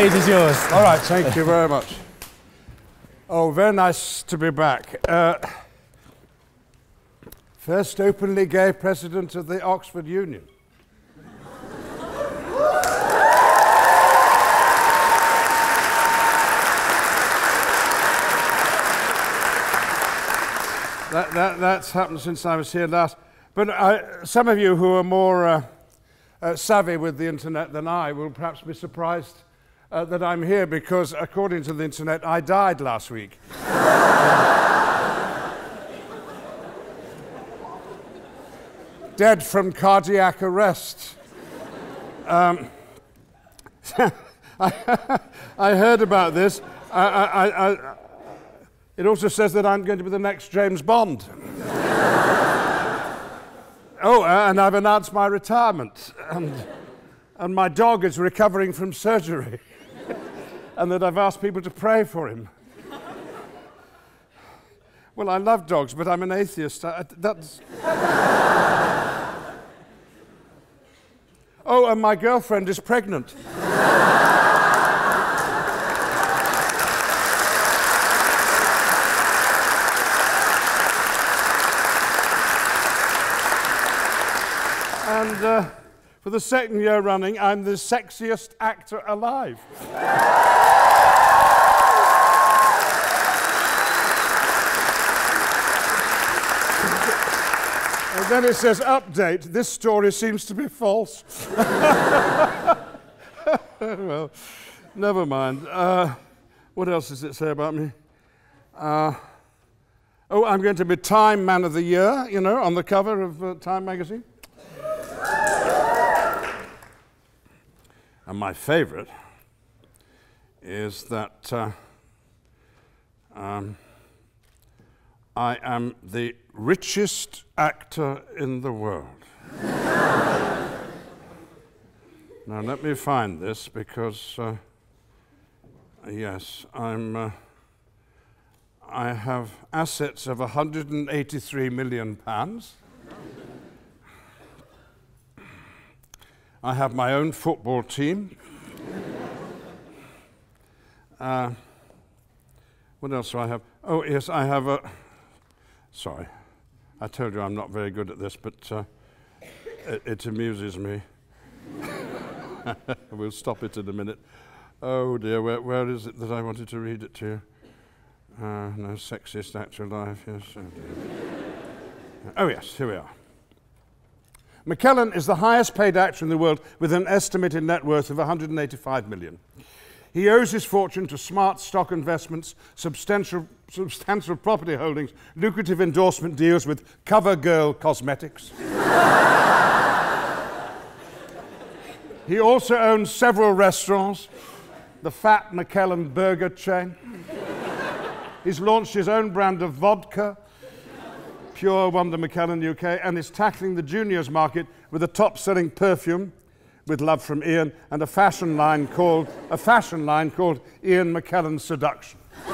stage is yours. All right, thank you very much. Oh, very nice to be back. Uh, first openly gay president of the Oxford Union. that, that, that's happened since I was here last. But I, some of you who are more uh, uh, savvy with the internet than I will perhaps be surprised uh, that I'm here because, according to the internet, I died last week. Dead from cardiac arrest. Um, I, heard about this. I, I, it also says that I'm going to be the next James Bond. oh, uh, and I've announced my retirement. And, and my dog is recovering from surgery. And that I've asked people to pray for him. well, I love dogs, but I'm an atheist. I, that's. oh, and my girlfriend is pregnant. and uh, for the second year running, I'm the sexiest actor alive. and then it says, update, this story seems to be false. well, never mind. Uh, what else does it say about me? Uh, oh, I'm going to be Time Man of the Year, you know, on the cover of uh, Time magazine. And my favorite is that uh, um, I am the richest actor in the world. now, let me find this because, uh, yes, I'm. Uh, I have assets of 183 million pounds. I have my own football team. uh, what else do I have? Oh, yes, I have a. Sorry, I told you I'm not very good at this, but uh, it, it, amuses me. we'll stop it in a minute. Oh dear, where, where is it that I wanted to read it to you? Uh, no, sexiest actor life, yes. Oh, oh yes, here we are. McKellen is the highest paid actor in the world with an estimated net worth of 185 million. He owes his fortune to smart stock investments, substantial, substantial property holdings, lucrative endorsement deals with CoverGirl Cosmetics. he also owns several restaurants, the Fat McKellen Burger chain. He's launched his own brand of vodka Pure Wonder McKellen UK and is tackling the juniors market with a top-selling perfume with love from Ian and a fashion line called a fashion line called Ian McKellen Seduction.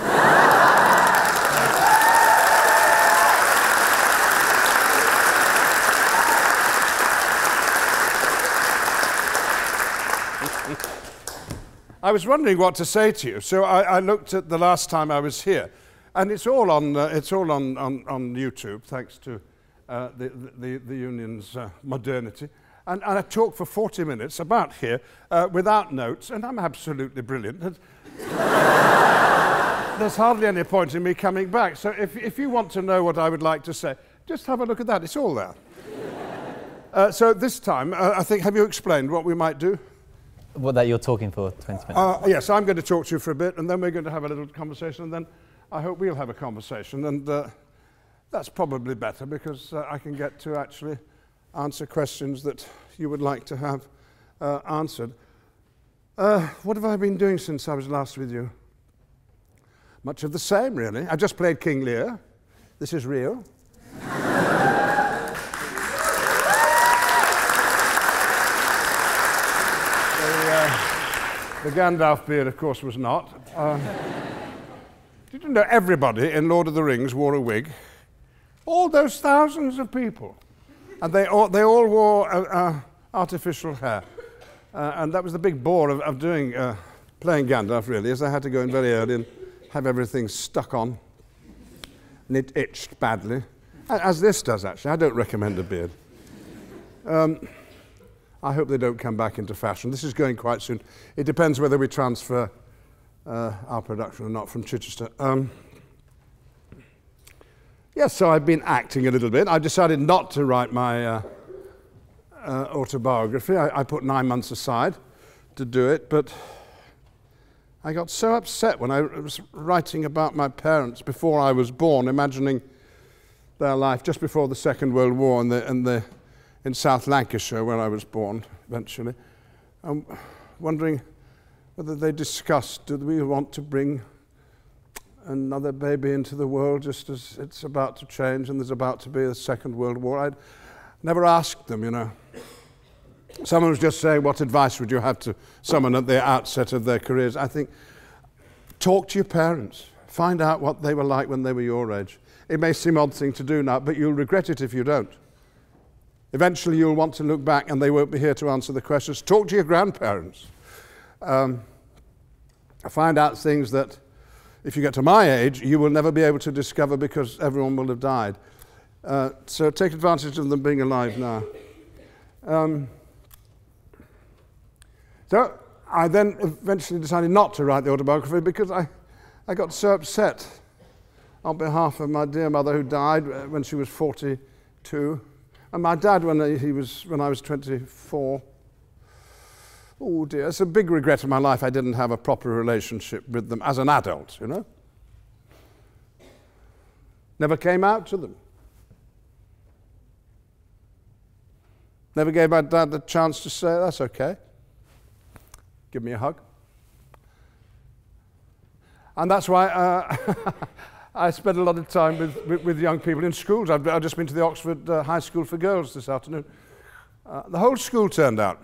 I was wondering what to say to you, so I, I looked at the last time I was here. And it's all on, uh, it's all on, on, on YouTube, thanks to uh, the, the, the union's uh, modernity. And, and I talked for 40 minutes about here uh, without notes, and I'm absolutely brilliant. There's hardly any point in me coming back. So if, if you want to know what I would like to say, just have a look at that. It's all there. Uh, so this time, uh, I think, have you explained what we might do? What, that you're talking for 20 minutes? Uh, yes, I'm going to talk to you for a bit, and then we're going to have a little conversation, and then I hope we'll have a conversation. And uh, that's probably better because uh, I can get to actually answer questions that you would like to have uh, answered. Uh, what have I been doing since I was last with you? Much of the same, really. I just played King Lear. This is real. the, uh, the Gandalf beard, of course, was not. Uh, did you know everybody in Lord of the Rings wore a wig? All those thousands of people. And they all, they all wore uh, uh, artificial hair. Uh, and that was the big bore of, of doing uh, playing Gandalf, really, is I had to go in very early and have everything stuck on. And it itched badly, as this does, actually. I don't recommend a beard. Um, I hope they don't come back into fashion. This is going quite soon. It depends whether we transfer uh, our production or not from Chichester. Um, yes, so I've been acting a little bit. I decided not to write my uh, uh, autobiography. I, I put nine months aside to do it, but I got so upset when I was writing about my parents before I was born, imagining their life just before the Second World War the, the in South Lancashire, where I was born eventually. I'm wondering whether they discussed do we want to bring another baby into the world just as it's about to change and there's about to be a Second World War. I'd never asked them, you know. Someone was just saying, What advice would you have to someone at the outset of their careers? I think, talk to your parents. Find out what they were like when they were your age. It may seem odd thing to do now, but you'll regret it if you don't. Eventually, you'll want to look back and they won't be here to answer the questions. Talk to your grandparents. Um, find out things that, if you get to my age, you will never be able to discover because everyone will have died. Uh, so take advantage of them being alive now. Um, so I then eventually decided not to write the autobiography because I, I got so upset on behalf of my dear mother who died when she was 42 and my dad, when, he was, when I was 24, oh dear, it's a big regret in my life I didn't have a proper relationship with them as an adult, you know. Never came out to them. Never gave my dad the chance to say, that's okay. Give me a hug. And that's why uh, I spend a lot of time with, with, with young people in schools. I've, I've, just been to the Oxford uh, High School for Girls this afternoon. Uh, the whole school turned out.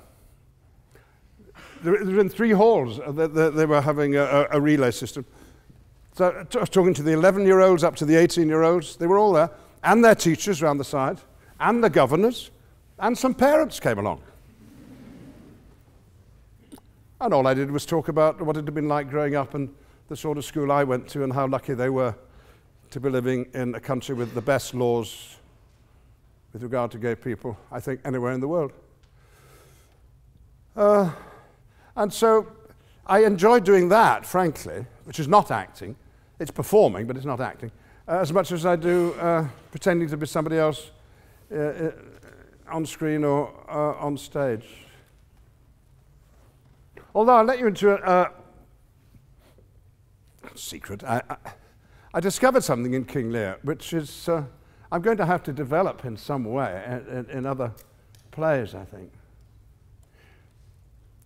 They were in three halls. They, were having a, a, relay system. So I was talking to the 11 year olds up to the 18 year olds. They were all there, and their teachers around the side, and the governors, and some parents came along. And all I did was talk about what it had been like growing up and the sort of school I went to and how lucky they were to be living in a country with the best laws with regard to gay people, I think, anywhere in the world. Uh, and so I enjoy doing that, frankly, which is not acting. It's performing, but it's not acting, uh, as much as I do uh, pretending to be somebody else uh, uh, on screen or uh, on stage. Although I'll let you into a secret. I, I I discovered something in King Lear, which is uh, I'm going to have to develop in some way in, in, in other plays, I think.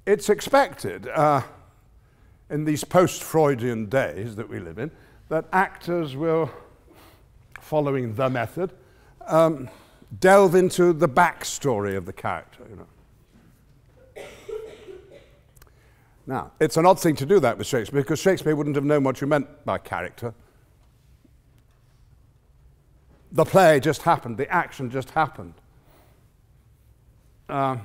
It's expected uh, in these post Freudian days that we live in that actors will, following the method, um, delve into the backstory of the character. You know. Now, it's an odd thing to do that with Shakespeare because Shakespeare wouldn't have known what you meant by character the play just happened, the action just happened. Uh,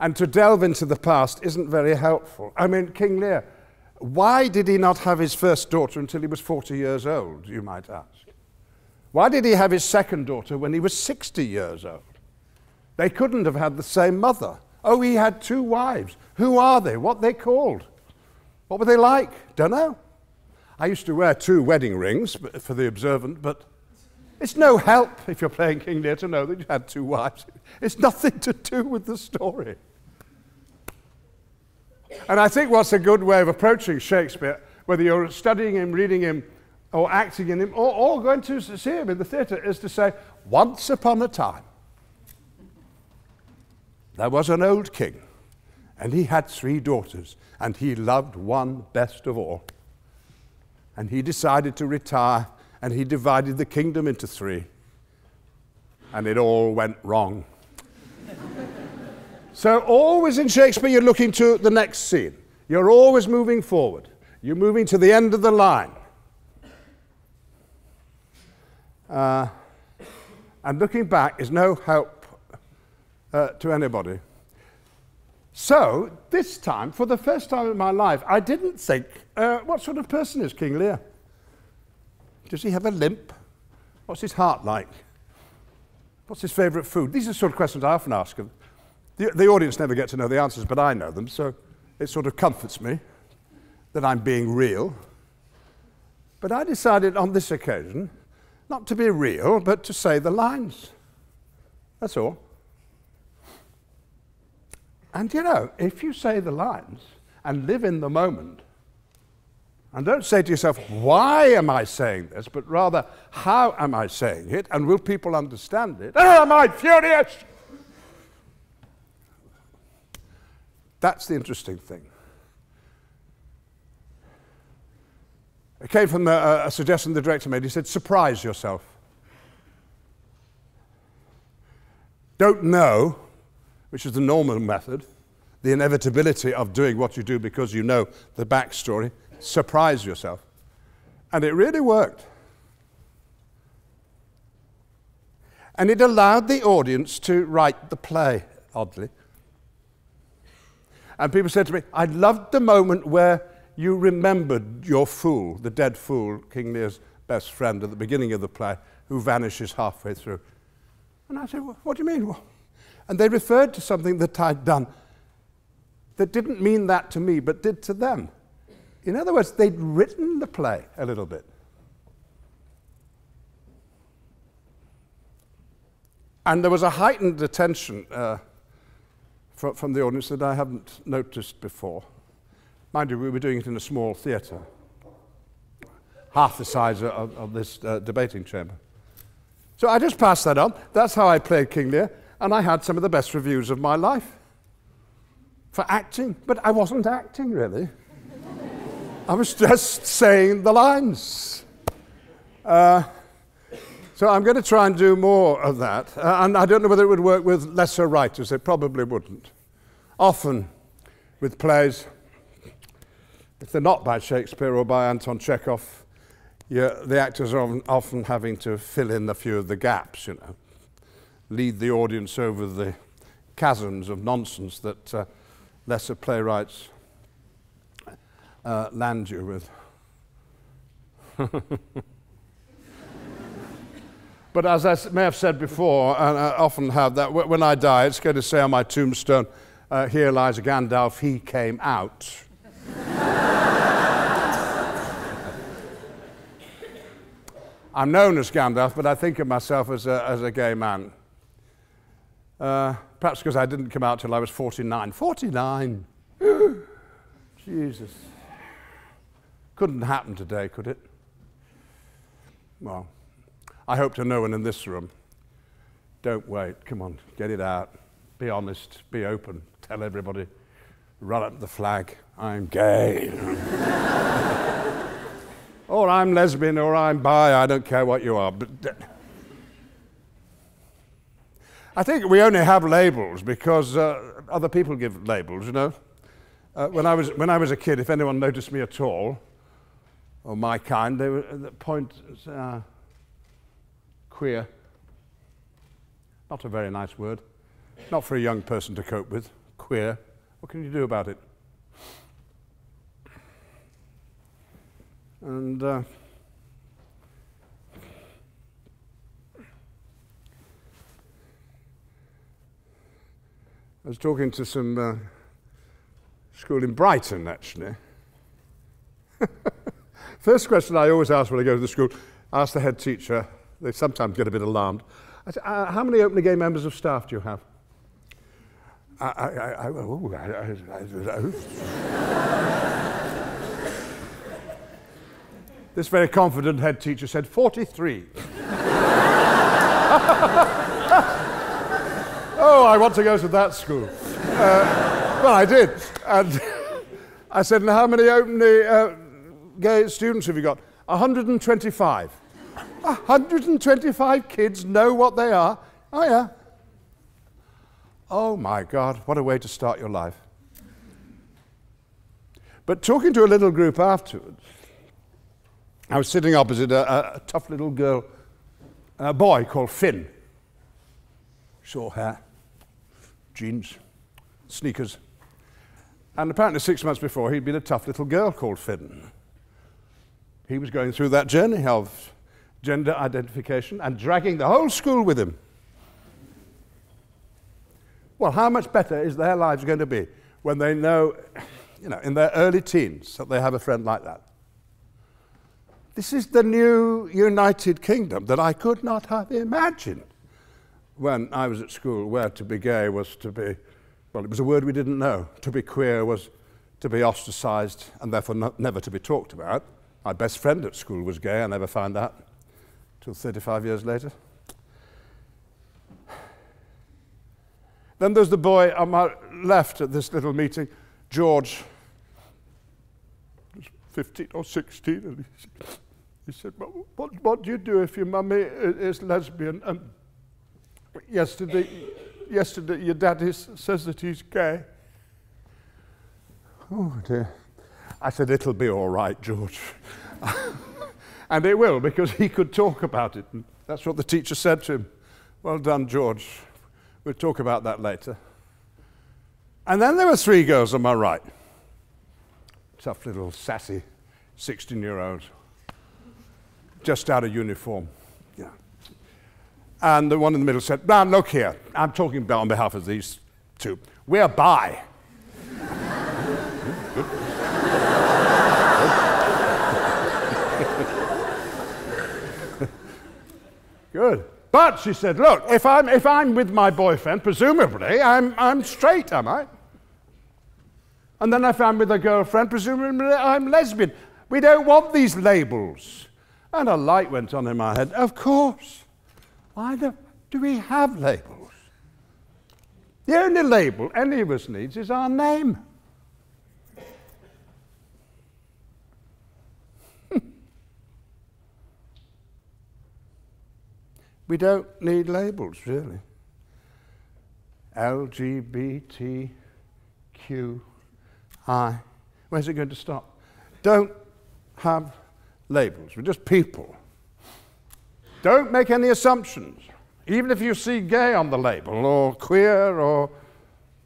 and to delve into the past isn't very helpful. I mean, King Lear, why did he not have his first daughter until he was 40 years old, you might ask? Why did he have his second daughter when he was 60 years old? They couldn't have had the same mother. Oh, he had two wives. Who are they? What they called? What were they like? Don't know. I used to wear two wedding rings for the observant, but it's no help if you're playing King Lear to know that you had two wives. It's nothing to do with the story. And I think what's a good way of approaching Shakespeare, whether you're studying him, reading him, or acting in him, or, or going to see him in the theatre, is to say, once upon a time, there was an old king, and he had three daughters, and he loved one best of all. And he decided to retire and he divided the kingdom into three. And it all went wrong. So, always in Shakespeare, you're looking to the next scene. You're always moving forward. You're moving to the end of the line. Uh, and looking back is no help uh, to anybody. So, this time, for the first time in my life, I didn't think, uh, what sort of person is King Lear? Does he have a limp? What's his heart like? What's his favourite food? These are the sort of questions I often ask. The, the audience never get to know the answers, but I know them, so it sort of comforts me that I'm being real. But I decided on this occasion not to be real, but to say the lines. That's all. And you know, if you say the lines and live in the moment, and don't say to yourself, why am I saying this, but rather, how am I saying it, and will people understand it? Oh, am I furious? That's the interesting thing. It came from a, a suggestion the director made. He said, surprise yourself. Don't know, which is the normal method, the inevitability of doing what you do because you know the backstory. Surprise yourself. And it really worked. And it allowed the audience to write the play, oddly. And people said to me, I loved the moment where you remembered your fool, the dead fool, King Lear's best friend at the beginning of the play, who vanishes halfway through. And I said, well, What do you mean? And they referred to something that I'd done that didn't mean that to me, but did to them. In other words, they'd written the play a little bit. And there was a heightened attention uh, from, from the audience that I hadn't noticed before. Mind you, we were doing it in a small theatre, half the size of, of this uh, debating chamber. So I just passed that on. That's how I played King Lear, and I had some of the best reviews of my life for acting, but I wasn't acting really. I was just saying the lines. Uh, so I'm going to try and do more of that. Uh, and I don't know whether it would work with lesser writers. It probably wouldn't. Often with plays, if they're not by Shakespeare or by Anton Chekhov, the actors are often having to fill in a few of the gaps, you know, lead the audience over the chasms of nonsense that uh, lesser playwrights uh, land you with. but as I may have said before, and I often have, that when I die, it's going to say on my tombstone, uh, here lies Gandalf, he came out. I'm known as Gandalf, but I think of myself as a, as a gay man. Uh, perhaps because I didn't come out till I was 49. 49! Jesus. Couldn't happen today, could it? Well, I hope to no one in this room. Don't wait. Come on, get it out. Be honest. Be open. Tell everybody. Run up the flag. I'm gay. or I'm lesbian, or I'm bi, I don't care what you are. But I think we only have labels because uh, other people give labels, you know. Uh, when, I was, when I was a kid, if anyone noticed me at all, or my kind, they would point, uh, queer. Not a very nice word. Not for a young person to cope with. Queer. What can you do about it? And uh, I was talking to some uh, school in Brighton, actually. First question I always ask when I go to the school, ask the head teacher. They sometimes get a bit alarmed. I say, uh, how many openly gay members of staff do you have? I, I, I, oh, this very confident head teacher said 43. oh, I want to go to that school. Uh, well, I did. And I said, and how many openly uh, gay students have you got? 125. 125 kids know what they are. Oh, yeah. Oh my God, what a way to start your life. But talking to a little group afterwards, I was sitting opposite a, a tough little girl, a boy called Finn. Short hair, jeans, sneakers, And apparently, six months before, he'd been a tough little girl called Finn. He was going through that journey of gender identification and dragging the whole school with him. Well, how much better is their lives going to be when they know, you know, in their early teens that they have a friend like that? This is the new United Kingdom that I could not have imagined when I was at school, where to be gay was to be, well, it was a word we didn't know. To be queer was to be ostracized and therefore not, never to be talked about. My best friend at school was gay, I never found out till 35 years later. Then there's the boy on my left at this little meeting, George, 15 or 16, and he, said, what, what, what, do you do if your mummy is lesbian? And yesterday, yesterday your daddy says that he's gay. Oh dear. I said, it'll be all right, George. and it will, because he could talk about it. And that's what the teacher said to him. Well done, George. We'll talk about that later. And then there were three girls on my right. Tough little sassy 16 year olds, just out of uniform. Yeah. And the one in the middle said, Now, look here, I'm talking on behalf of these two. We're bi. Good. But she said, look, if I'm, if I'm with my boyfriend, presumably I'm, I'm straight, am I? And then if I'm with a girlfriend, presumably I'm lesbian. We don't want these labels. And a light went on in my head. Of course. Why the, do we have labels? The only label any of us needs is our name. We don't need labels, really. LGBTQI. Where's it going to stop? Don't have labels. We're just people. Don't make any assumptions. Even if you see gay on the label, or queer, or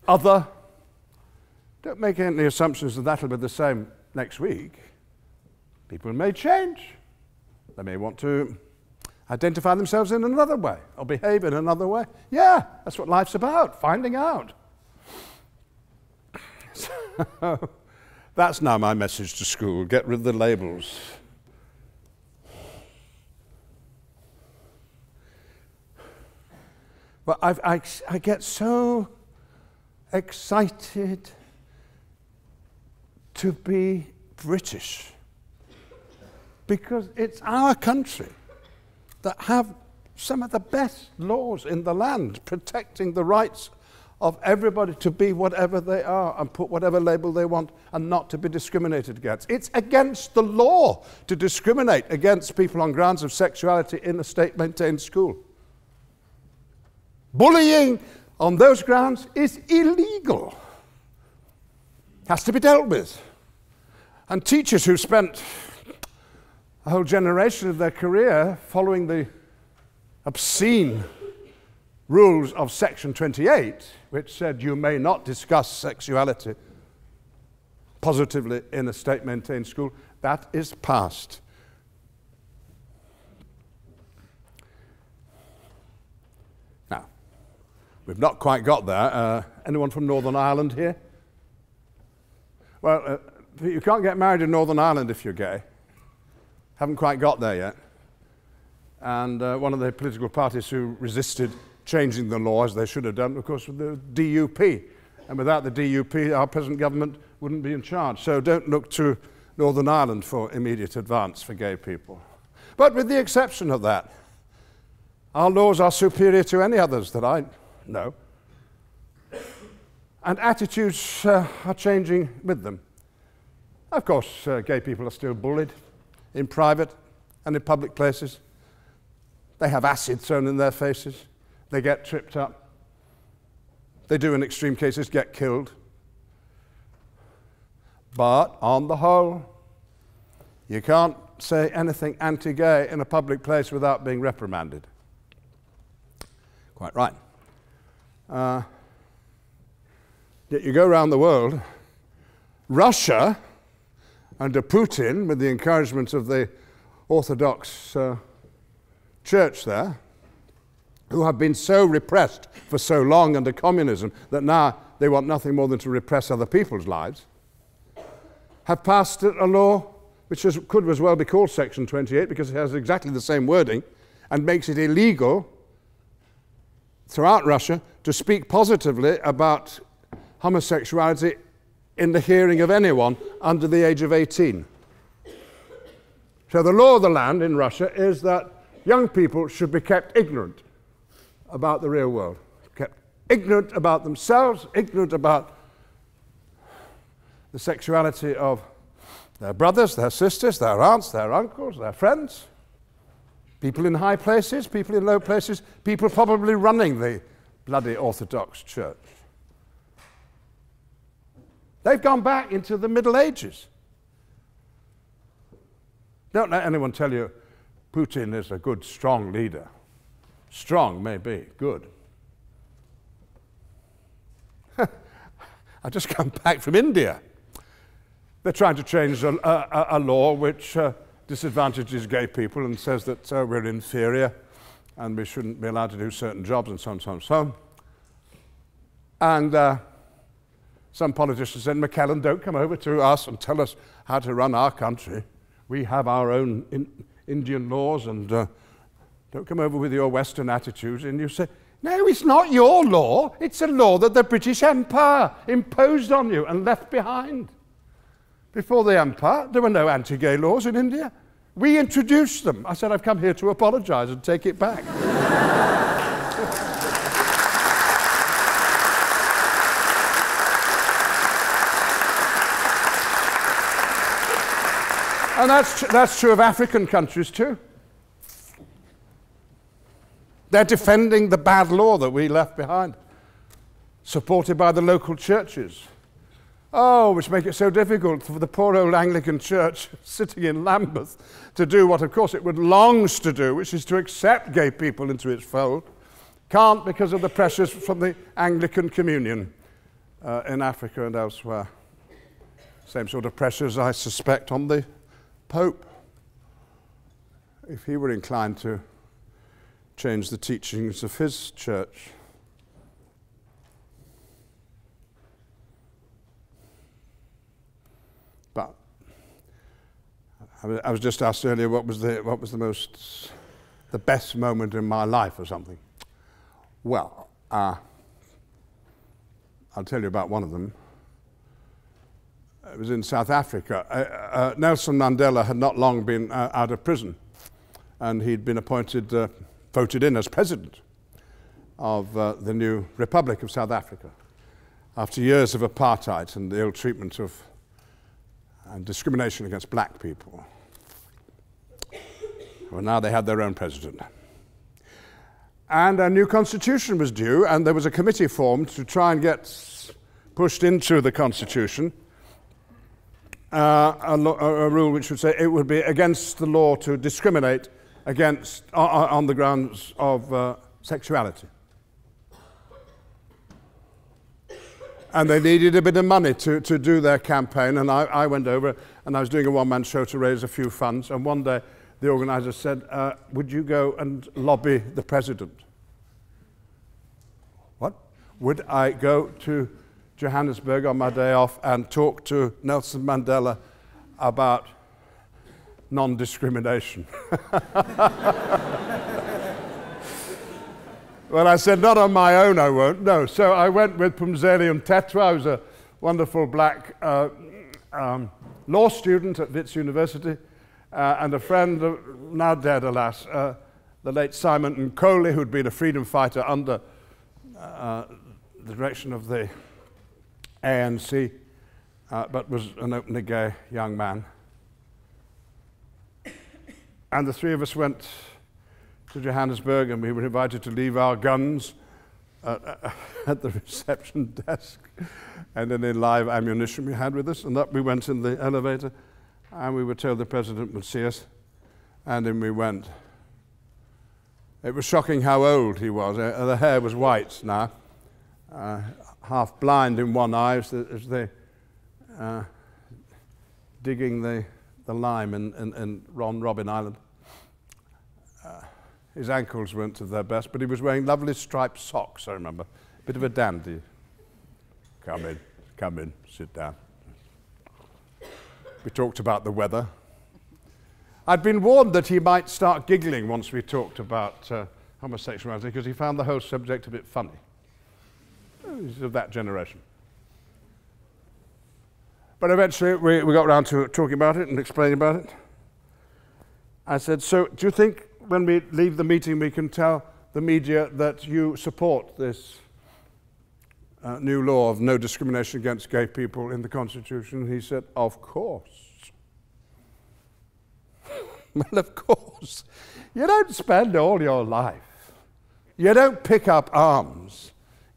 other, don't make any assumptions that that'll be the same next week. People may change. They may want to identify themselves in another way or behave in another way. Yeah, that's what life's about, finding out. So, that's now my message to school get rid of the labels. But I've, I, I get so excited to be British because it's our country that have some of the best laws in the land protecting the rights of everybody to be whatever they are and put whatever label they want and not to be discriminated against. It's against the law to discriminate against people on grounds of sexuality in a state maintained school. Bullying on those grounds is illegal, has to be dealt with. And teachers who spent a whole generation of their career following the obscene rules of Section 28, which said you may not discuss sexuality positively in a state maintained school, that is past. Now, we've not quite got there. Uh, anyone from Northern Ireland here? Well, uh, you can't get married in Northern Ireland if you're gay. Haven't quite got there yet. And uh, one of the political parties who resisted changing the law, as they should have done, of course, was the DUP. And without the DUP, our present government wouldn't be in charge. So don't look to Northern Ireland for immediate advance for gay people. But with the exception of that, our laws are superior to any others that I know. And attitudes uh, are changing with them. Of course, uh, gay people are still bullied in private and in public places. They have acid thrown in their faces. They get tripped up. They do, in extreme cases, get killed. But on the whole, you can't say anything anti gay in a public place without being reprimanded. Quite right. Uh, yet you go around the world Russia, under Putin, with the encouragement of the Orthodox uh, Church there, who have been so repressed for so long under communism that now they want nothing more than to repress other people's lives, have passed a law which is, could as well be called Section 28 because it has exactly the same wording and makes it illegal throughout Russia to speak positively about homosexuality in the hearing of anyone under the age of 18. So, the law of the land in Russia is that young people should be kept ignorant about the real world, kept ignorant about themselves, ignorant about the sexuality of their brothers, their sisters, their aunts, their uncles, their friends, people in high places, people in low places, people probably running the bloody Orthodox Church. They've gone back into the Middle Ages. Don't let anyone tell you Putin is a good, strong leader. Strong, maybe, good. I just come back from India. They're trying to change a, a, a law which uh, disadvantages gay people and says that uh, we're inferior and we shouldn't be allowed to do certain jobs and so on, so on, so on. And uh, some politicians said, McKellen, don't come over to us and tell us how to run our country. We have our own in Indian laws and uh, don't come over with your Western attitudes. And you say, no, it's not your law. It's a law that the British Empire imposed on you and left behind. Before the empire, there were no anti gay laws in India. We introduced them. I said, I've come here to apologize and take it back. and that's, tr- that's true of African countries too. They're defending the bad law that we left behind, supported by the local churches. Oh, which make it so difficult for the poor old Anglican church sitting in Lambeth to do what, of course, it would longs to do, which is to accept gay people into its fold. Can't because of the pressures from the Anglican communion uh, in Africa and elsewhere. Same sort of pressures, I suspect, on the Pope. If he were inclined to change the teachings of his church. But I was just asked earlier what was the, what was the most, the best moment in my life or something. Well, uh, I'll tell you about one of them. It was in South Africa. Uh, uh, Nelson Mandela had not long been uh, out of prison, and he'd been appointed, uh, voted in as president of uh, the new Republic of South Africa after years of apartheid and the ill treatment of and discrimination against black people. Well, now they had their own president. And a new constitution was due, and there was a committee formed to try and get pushed into the constitution uh, a, a, rule which would say it would be against the law to discriminate against uh, on the grounds of uh, sexuality. and they needed a bit of money to, to do their campaign. And I, I went over and I was doing a one man show to raise a few funds. And one day the organizer said, uh, Would you go and lobby the president? What? Would I go to Johannesburg on my day off and talk to Nelson Mandela about non discrimination? Well, I said, not on my own, I won't. No. So I went with Phumzile Mthethwa, who's a wonderful black uh, um, law student at Wits University, uh, and a friend, uh, now dead, alas, uh, the late Simon Nkoli, who'd been a freedom fighter under uh, the direction of the ANC, uh, but was an openly gay young man. And the three of us went to Johannesburg, and we were invited to leave our guns uh, at the reception desk and any live ammunition we had with us. And up we went in the elevator, and we were told the president would see us, and in we went. It was shocking how old he was. Uh, the hair was white now, uh, half blind in one eye as, the, as they uh, digging the, the lime in, in, in Ron Robben Island. Uh, his ankles weren't at their best, but he was wearing lovely striped socks, I remember. Bit of a dandy. Come in, come in, sit down. We talked about the weather. I'd been warned that he might start giggling once we talked about uh, homosexuality because he found the whole subject a bit funny. Of that generation. But eventually we, we got around to talking about it and explaining about it. I said, So, do you think when we leave the meeting we can tell the media that you support this uh, new law of no discrimination against gay people in the Constitution? He said, Of course. well, of course. You don't spend all your life, you don't pick up arms,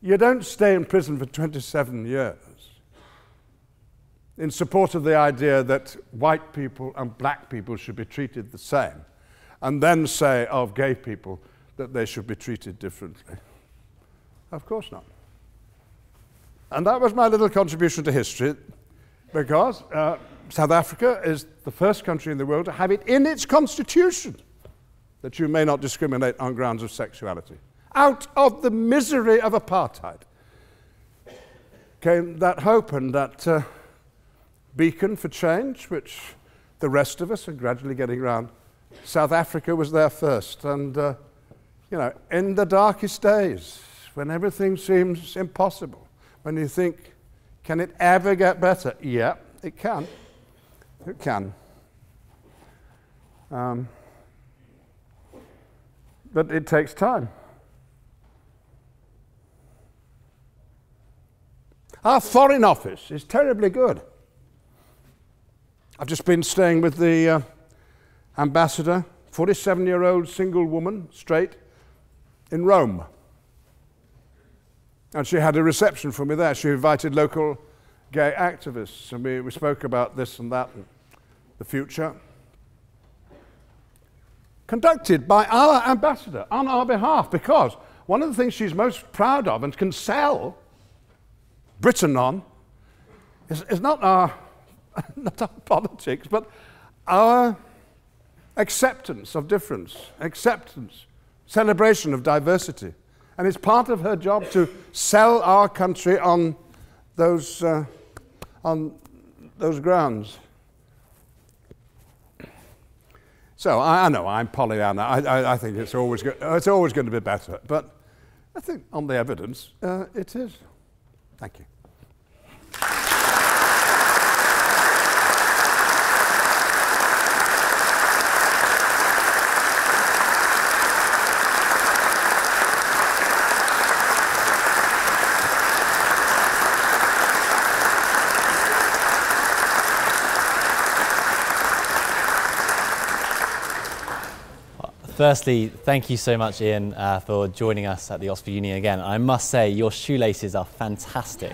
you don't stay in prison for 27 years in support of the idea that white people and black people should be treated the same, and then say of gay people that they should be treated differently. Of course not. And that was my little contribution to history, because uh, South Africa is the first country in the world to have it in its constitution that you may not discriminate on grounds of sexuality. Out of the misery of apartheid came that hope and that. Uh, beacon for change, which the rest of us are gradually getting around. South Africa was there first. And, uh, you know, in the darkest days, when everything seems impossible, when you think, can it ever get better? Yeah, it can. It can. Um, but it takes time. Our foreign office is terribly good. I've just been staying with the uh, ambassador, 47 year old single woman, straight, in Rome. And she had a reception for me there. She invited local gay activists, and we, we spoke about this and that and the future. Conducted by our ambassador on our behalf, because one of the things she's most proud of and can sell Britain on is, is not our not our politics, but our acceptance of difference, acceptance, celebration of diversity. And it's part of her job to sell our country on those, uh, on those grounds. So I, I know I'm Pollyanna. I, I, I, think it's always, go- it's always going to be better. But I think on the evidence, uh, it is. Thank you. Firstly, thank you so much, Ian, uh, for joining us at the Oxford Uni again. I must say, your shoelaces are fantastic.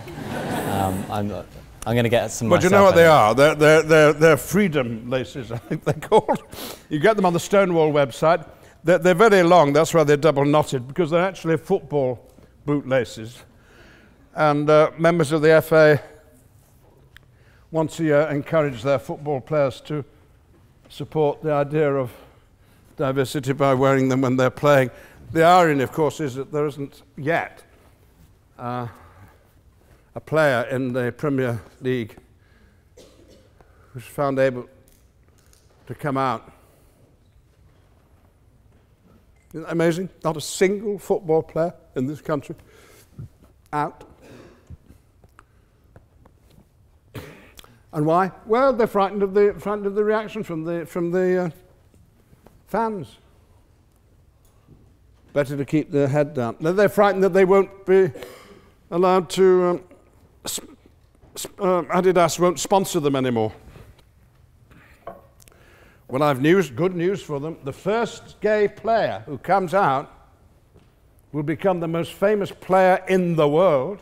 Um, I'm, I'm going to get some. But you know what they are? They're, they're, they're, they're freedom laces, I think they're called. You get them on the Stonewall website. They're, they're very long, that's why they're double knotted, because they're actually football boot laces. And uh, members of the FA once a year encourage their football players to support the idea of diversity by wearing them when they're playing. The irony, of course, is that there isn't yet uh, a player in the Premier League who's found able to come out. Isn't that amazing? Not a single football player in this country out. And why? Well, they're frightened of the, frightened of the reaction from the, from the uh, fans. Better to keep their head down. They're frightened that they won't be allowed to. Um, uh, Adidas won't sponsor them anymore. Well, I've news, good news for them. The first gay player who comes out will become the most famous player in the world,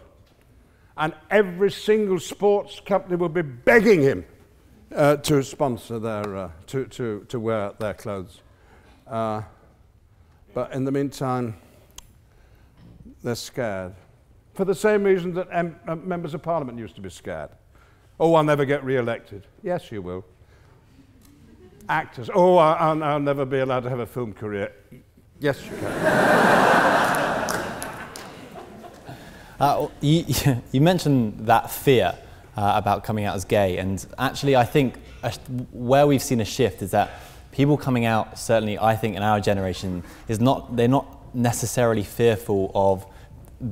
and every single sports company will be begging him uh, to sponsor their, uh, to, to, to wear their clothes. Uh, but in the meantime, they're scared. For the same reason that M- uh, members of parliament used to be scared Oh, I'll never get re-elected. Yes, you will. Actors. Oh, I, will I'll never be allowed to have a film career. Yes, you can. uh, you, you, mentioned that fear uh, about coming out as gay, and actually, I think where we've seen a shift is that people coming out, certainly, I think, in our generation, is not they're not necessarily fearful of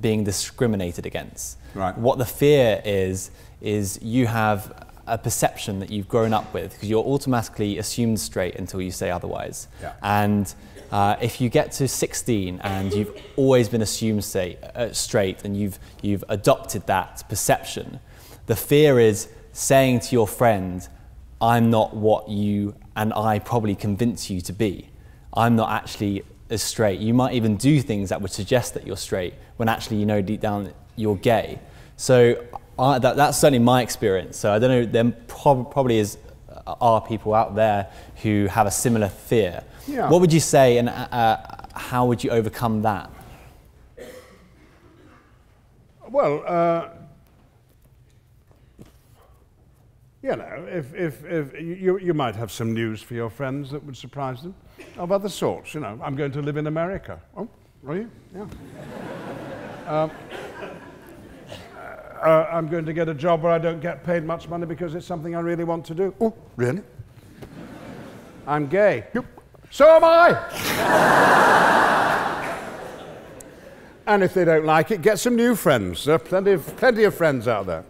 being discriminated against. Right. What the fear is is you have a perception that you've grown up with because you're automatically assumed straight until you say otherwise. Yeah. And uh, if you get to 16 and you've always been assumed say, uh, straight and you've, you've adopted that perception, the fear is saying to your friend, I'm not what you and I probably convince you to be. I'm not actually as straight. You might even do things that would suggest that you're straight when actually you know deep down you're gay. So uh, that, that's certainly my experience. So I don't know, there prob- probably is, uh, are people out there who have a similar fear. Yeah. What would you say and uh, uh, how would you overcome that? Well, uh, you know, if, if, if you, you might have some news for your friends that would surprise them of other sorts. You know, I'm going to live in America. Oh, are you? Yeah. um, uh, I'm going to get a job where I don't get paid much money because it's something I really want to do. Oh, really? I'm gay. Yep. So am I. and if they don't like it, get some new friends. There are plenty of, plenty of friends out there.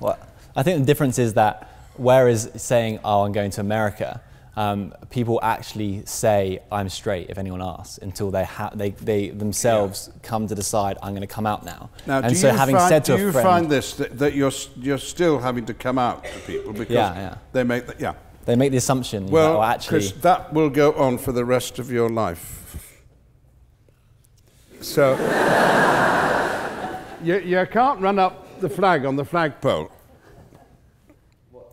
Well, I think the difference is that whereas saying, oh, I'm going to America, um, people actually say I'm straight if anyone asks until they, ha- they, they themselves yeah. come to decide I'm going to come out now. Now, and so you having find, said to do you friend, find this that, that, you're you're still having to come out to people because yeah, yeah. they make the, yeah they make the assumption well that, actually that will go on for the rest of your life. So you, you can't run up the flag on the flagpole.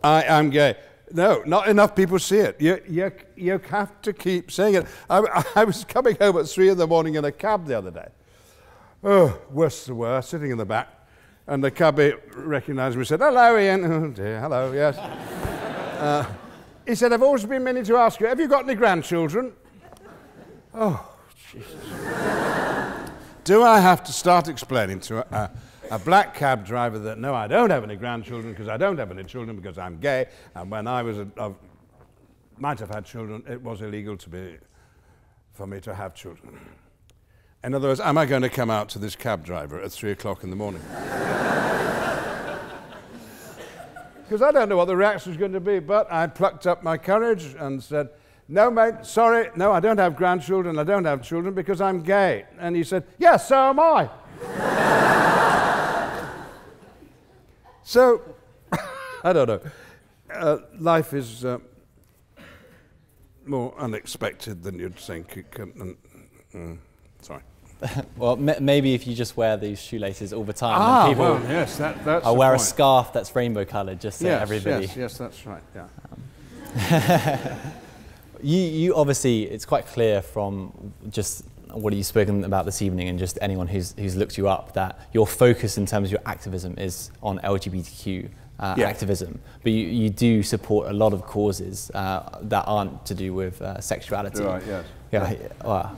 I am gay. No, not enough people see it. You, you, you have to keep saying it. I, I was coming home at three in the morning in a cab the other day. Oh, worse the worst, sitting in the back. And the cabbie recognised me and said, Hello, Ian. Oh, dear, hello, yes. uh, he said, I've always been meaning to ask you, have you got any grandchildren? Oh, Jesus. Do I have to start explaining to a, a black cab driver that no, I don't have any grandchildren because I don't have any children because I'm gay, and when I was a, might have had children, it was illegal to be for me to have children. In other words, am I going to come out to this cab driver at three o'clock in the morning? Because I don't know what the reaction is going to be, but I plucked up my courage and said, no, mate, sorry, no, I don't have grandchildren, I don't have children because I'm gay. And he said, Yes, so am I. So, I don't know. Uh, life is uh, more unexpected than you'd think. It can, mm, sorry. well, maybe if you just wear these shoelaces all the time, ah, people well, yes, that, that's. I wear point. a scarf that's rainbow coloured, just so yes, everybody. Yes, yes, that's right. Yeah. Um, you, you obviously, it's quite clear from just what have you've spoken about this evening and just anyone who's, who's looked you up that your focus in terms of your activism is on LGBTQ uh, yeah. activism, but you, you do support a lot of causes uh, that aren't to do with uh, sexuality. Right, yes. Yeah, well,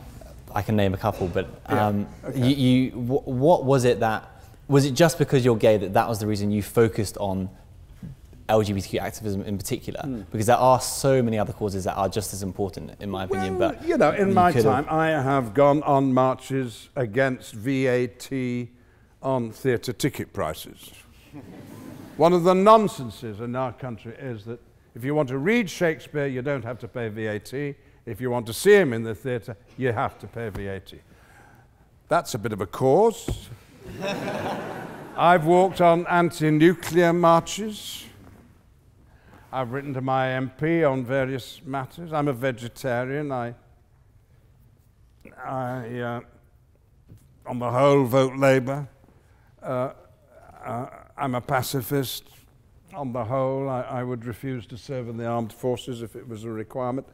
I can name a couple, but um, yeah. okay. you, you what was it that, was it just because you're gay that that was the reason you focused on LGBTQ activism in particular, mm. because there are so many other causes that are just as important, in my opinion. Well, but you know, in you my time, I have gone on marches against VAT on theatre ticket prices. One of the nonsenses in our country is that if you want to read Shakespeare, you don't have to pay VAT. If you want to see him in the theatre, you have to pay VAT. That's a bit of a cause. I've walked on anti nuclear marches. I've written to my MP on various matters. I'm a vegetarian. I, I uh, on the whole, vote Labour. Uh, uh, I'm a pacifist. On the whole, I, I would refuse to serve in the armed forces if it was a requirement.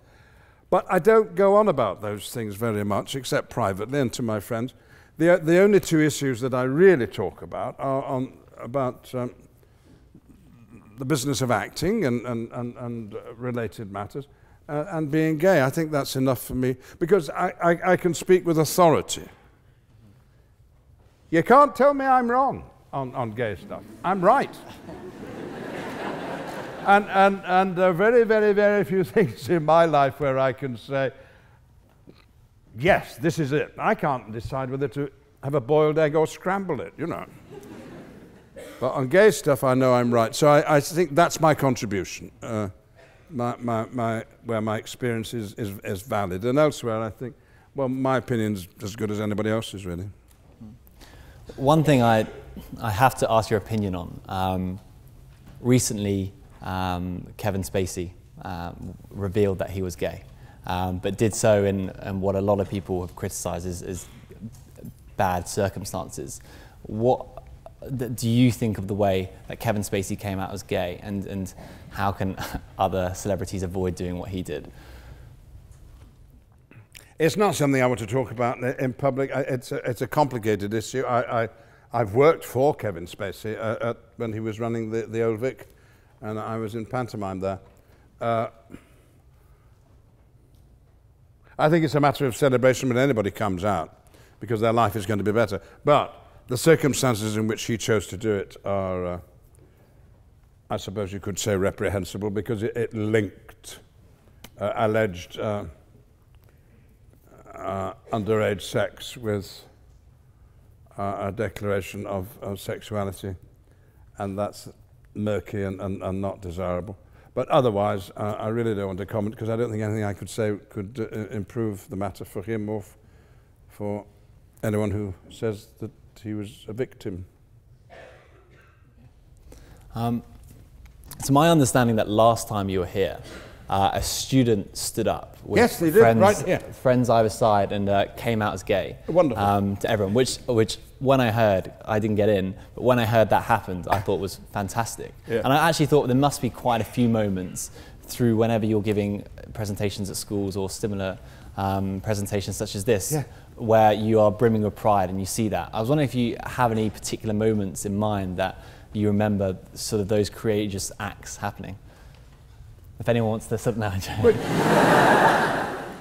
But I don't go on about those things very much, except privately and to my friends. The, the only two issues that I really talk about are on, about um, the business of acting and, and, and, and uh, related matters, uh, and being gay. I think that's enough for me because I, I, I can speak with authority. You can't tell me I'm wrong on, on gay stuff. I'm right. and and, and there are very, very, very few things in my life where I can say, yes, this is it. I can't decide whether to have a boiled egg or scramble it, you know. But on gay stuff, I know I'm right. So I, I think that's my contribution, uh, my, my, my, where my experience is, is, is valid. And elsewhere, I think, well, my opinion's as good as anybody else's, really. One thing I, I have to ask your opinion on. Um, recently, um, Kevin Spacey um, revealed that he was gay, um, but did so in, in, what a lot of people have criticised as, as, bad circumstances. What do you think of the way that Kevin Spacey came out as gay, and, and how can other celebrities avoid doing what he did? It's not something I want to talk about in public. It's a, it's a complicated issue. I, I, I've worked for Kevin Spacey uh, at, when he was running the, the Old Vic, and I was in pantomime there. Uh, I think it's a matter of celebration when anybody comes out, because their life is going to be better. But the circumstances in which he chose to do it are, uh, I suppose you could say, reprehensible, because it, it linked uh, alleged uh, uh, underage sex with uh, a declaration of, of, sexuality, and that's murky and, and, and not desirable. But otherwise, I really don't want to comment because I don't think anything I could say could uh, improve the matter for him or for anyone who says that he was a victim. Um, it's my understanding that last time you were here, uh, a student stood up with yes, friends, did, right here. friends either side and uh, came out as gay. Wonderful. Um, to everyone, which, which when I heard, I didn't get in, but when I heard that happened, I thought was fantastic. Yeah. And I actually thought there must be quite a few moments through whenever you're giving presentations at schools or similar um, presentations such as this, yeah. Where you are brimming with pride and you see that. I was wondering if you have any particular moments in mind that you remember sort of those courageous acts happening. If anyone wants to sub now,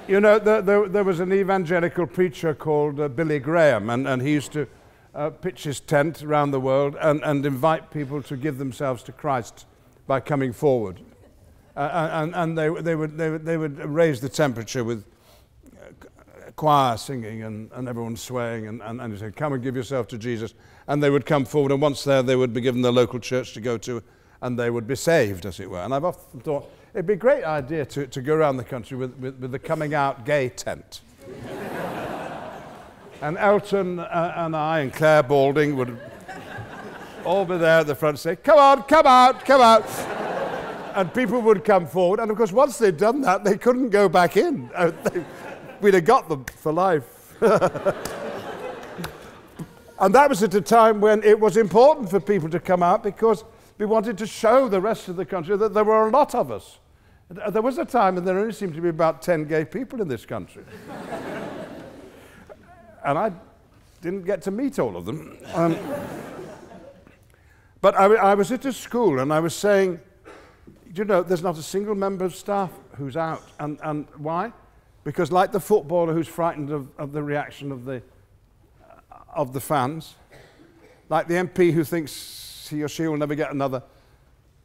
You know, there, there, there, was an evangelical preacher called uh, Billy Graham, and, and he used to uh, pitch his tent around the world and, and invite people to give themselves to Christ by coming forward. Uh, and and they, they, would, they, would, they would raise the temperature with choir singing and, and everyone swaying, and, and, and he said, Come and give yourself to Jesus. And they would come forward, and once there, they would be given the local church to go to, and they would be saved, as it were. And I've often thought, It'd be a great idea to, to go around the country with, with, with the coming out gay tent. and Elton uh, and I and Clare Balding would all be there at the front saying, Come on, come out, come out. and people would come forward. And of course, once they'd done that, they couldn't go back in. We'd have got them for life. and that was at a time when it was important for people to come out because we wanted to show the rest of the country that there were a lot of us. There was a time when there only seemed to be about 10 gay people in this country. and I didn't get to meet all of them. Um, but I, I was at a school and I was saying, you know, there's not a single member of staff who's out. And, and why? Because, like the footballer who's frightened of, of the reaction of the, of the fans, like the MP who thinks he or she will never get another,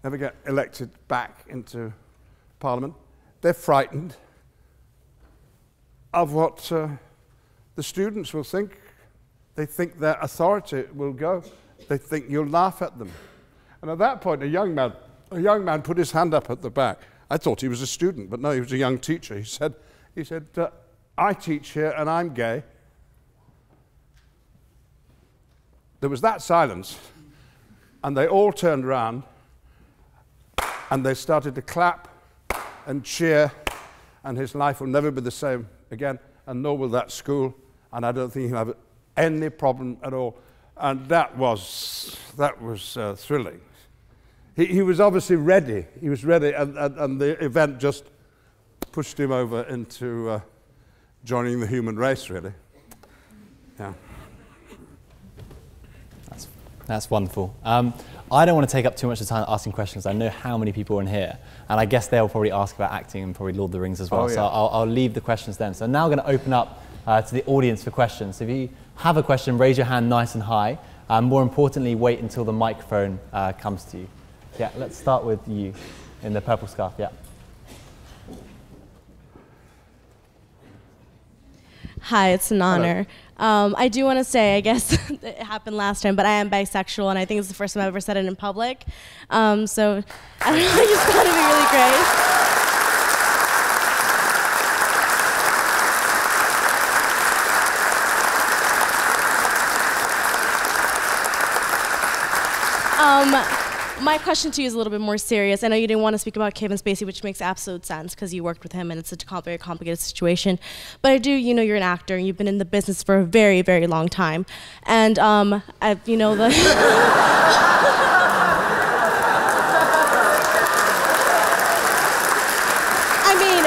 never get elected back into Parliament. They're frightened of what uh, the students will think. They think their authority will go. They think you'll laugh at them. And at that point, a young man, a young man put his hand up at the back. I thought he was a student, but no, he was a young teacher. He said, he said, uh, I teach here and I'm gay. There was that silence. And they all turned around and they started to clap and cheer, and his life will never be the same again, and nor will that school. And I don't think he'll have any problem at all. And that was, that was uh, thrilling. He, he was obviously ready. He was ready, and, and, and the event just pushed him over into uh, joining the human race, really. Yeah. That's that's wonderful. Um, I don't want to take up too much of time asking questions. I know how many people are in here, and I guess they'll probably ask about acting and probably Lord of the Rings as well. Oh, yeah. So I'll, I'll leave the questions then. So now I'm going to open up uh, to the audience for questions. So if you have a question, raise your hand nice and high. And more importantly, wait until the microphone uh, comes to you. Yeah, let's start with you in the purple scarf. Yeah. Hi, it's an honor. Um, I do want to say, I guess it happened last time, but I am bisexual, and I think it's the first time I've ever said it in public. Um, so I don't know, I just thought it'd be really great. Um, my question to you is a little bit more serious. I know you didn't want to speak about Kevin Spacey, which makes absolute sense because you worked with him and it's a very complicated situation. But I do, you know, you're an actor and you've been in the business for a very, very long time. And, um, I, you know, the. I mean,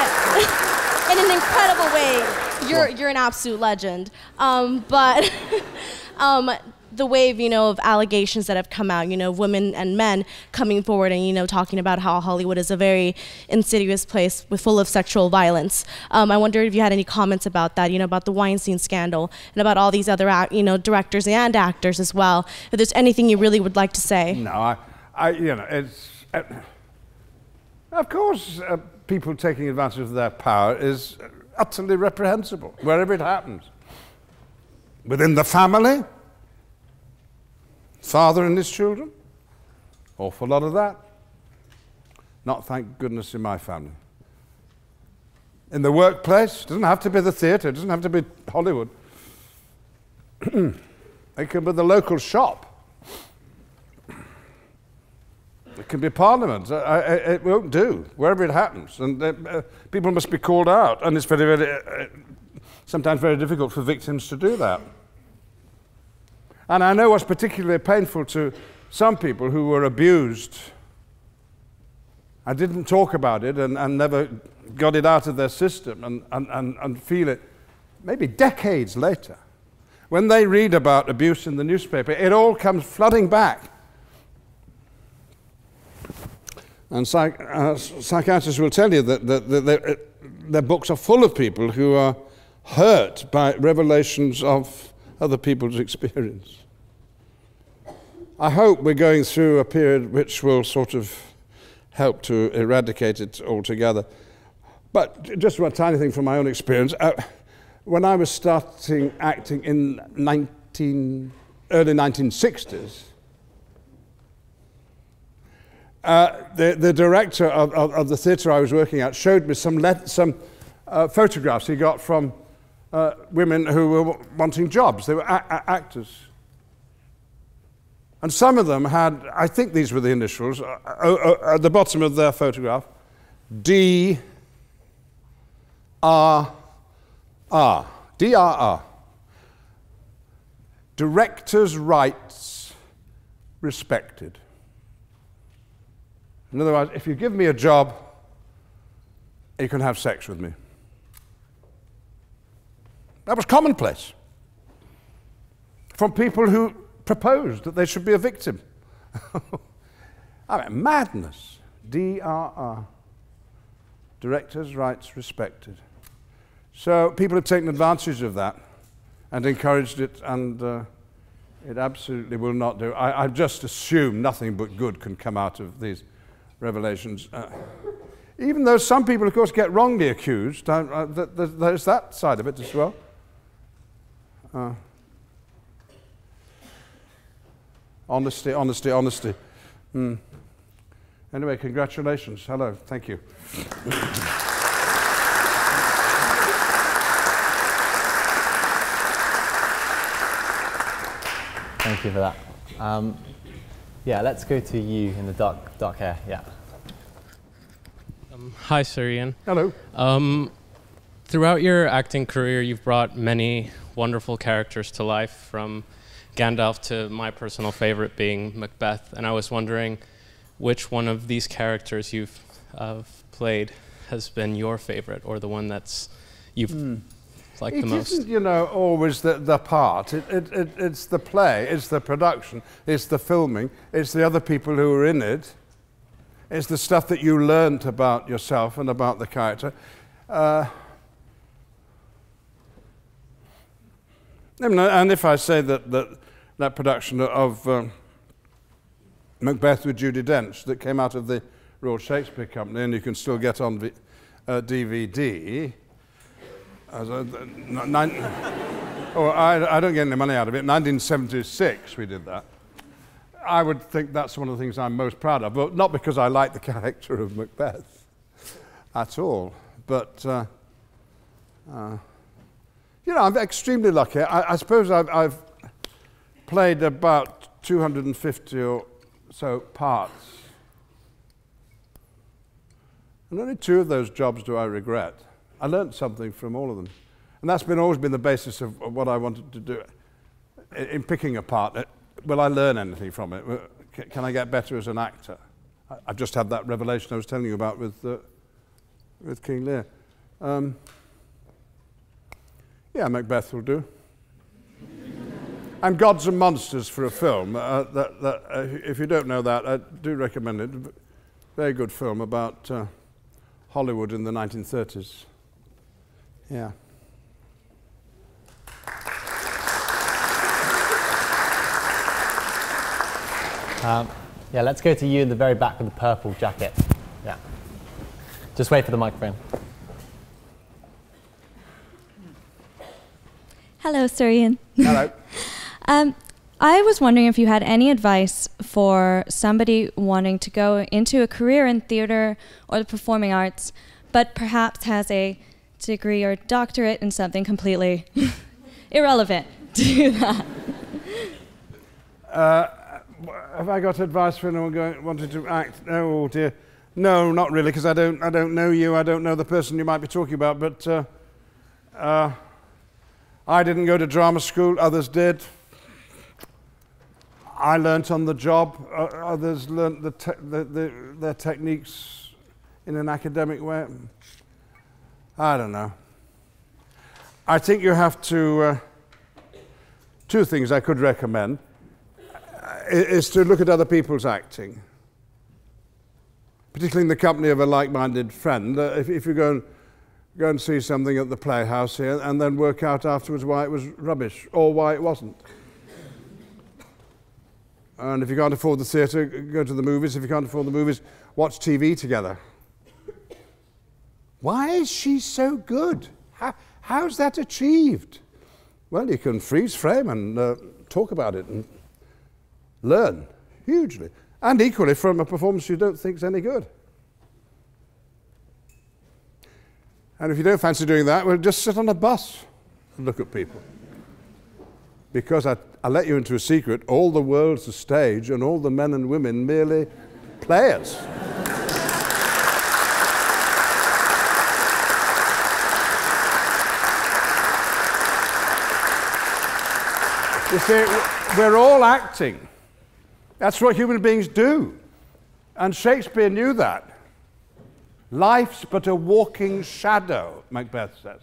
in an incredible way, you're, you're an absolute legend. Um, but um, the wave, you know, of allegations that have come out, you know, women and men coming forward and, you know, talking about how Hollywood is a very insidious place with full of sexual violence. Um, I wondered if you had any comments about that, you know, about the Weinstein scandal and about all these other, you know, directors and actors as well. If there's anything you really would like to say. No, I, I you know, it's. Uh, of course, uh, people taking advantage of their power is utterly reprehensible, wherever it happens. Within the family, father and his children, awful lot of that. Not, thank goodness, in my family. In the workplace, doesn't have to be the theatre, doesn't have to be Hollywood. it can be the local shop. It can be Parliament. I, I, it won't do wherever it happens, and uh, uh, people must be called out. And it's very, very, uh, sometimes very difficult for victims to do that. And I know what's particularly painful to some people who were abused. I didn't talk about it and, and never got it out of their system and, and, and, and feel it maybe decades later. When they read about abuse in the newspaper, it all comes flooding back. And psych, uh, psychiatrists will tell you that, that, that their, uh, their books are full of people who are hurt by revelations of other people's experience. I hope we're going through a period which will sort of help to eradicate it altogether. But just one tiny thing from my own experience. Uh, when I was starting acting in 19, early 1960s, uh, the, the director of, of, of, the theatre I was working at showed me some, some uh, photographs he got from uh, women who were wanting jobs. They were actors. And some of them had, I think these were the initials, uh, uh, uh, at the bottom of their photograph D R R. D R R. Director's rights respected. In other words, if you give me a job, you can have sex with me. That was commonplace from people who proposed that they should be a victim. I mean, madness. DRR. Directors' rights respected. So people have taken advantage of that and encouraged it, and uh, it absolutely will not do. I, I just assume nothing but good can come out of these revelations. Uh, even though some people, of course, get wrongly accused, uh, th- th- there's that side of it as well. Uh, honesty, honesty, honesty. Mm. Anyway, congratulations. Hello, thank you. Thank you for that. Um, yeah, let's go to you in the dark, dark hair. Yeah. Um, hi, Sir Ian. Hello. Um, throughout your acting career, you've brought many wonderful characters to life, from Gandalf to my personal favorite being Macbeth. And I was wondering which one of these characters you've uh, played has been your favorite, or the one that's you've. Mm. like it the most? isn't, you know, always the, the part. It, it, it, it's the play, it's the production, it's the filming, it's the other people who are in it, it's the stuff that you learnt about yourself and about the character. Uh, and if I say that that, that production of um, Macbeth with Judi Dench that came out of the Royal Shakespeare Company, and you can still get on v- uh, DVD. As a, nine, oh, I, I don't get any money out of it. 1976, we did that. I would think that's one of the things I'm most proud of, but not because I like the character of Macbeth at all. But, uh, uh, you know, I'm extremely lucky. I, I suppose I've, I've played about 250 or so parts. And only two of those jobs do I regret. I learnt something from all of them. And that's been always been the basis of, what I wanted to do. In, in picking a part, uh, will I learn anything from it? Can, can I get better as an actor? I, have just had that revelation I was telling you about with, uh, with King Lear. Um, yeah, Macbeth will do. and Gods and Monsters for a film. Uh, that, that, uh, if you don't know that, I do recommend it. Very good film about uh, Hollywood in the 1930s. Yeah. Um, yeah, let's go to you in the very back with the purple jacket. Yeah. Just wait for the microphone. Hello, Sir Ian. Hello. um, I was wondering if you had any advice for somebody wanting to go into a career in theater or the performing arts, but perhaps has a degree or doctorate in something completely irrelevant to that. Uh, have I got advice for anyone going, wanting to act? Oh dear, no, not really, because I don't, I don't know you. I don't know the person you might be talking about. But uh, uh, I didn't go to drama school. Others did. I learnt on the job. Uh, others learnt the te- the, the, their techniques in an academic way. I don't know. I think you have to. Uh, two things I could recommend is to look at other people's acting, particularly in the company of a like-minded friend. Uh, if, if you go and go and see something at the Playhouse here, and then work out afterwards why it was rubbish or why it wasn't. And if you can't afford the theatre, go to the movies. If you can't afford the movies, watch TV together. Why is she so good? How, how's that achieved? Well, you can freeze frame and uh, talk about it and learn hugely. And equally from a performance you don't think is any good. And if you don't fancy doing that, well, just sit on a bus and look at people. Because I, I let you into a secret all the world's a stage and all the men and women merely players. you see, we're all acting. That's what human beings do. And Shakespeare knew that. Life's but a walking shadow, Macbeth says.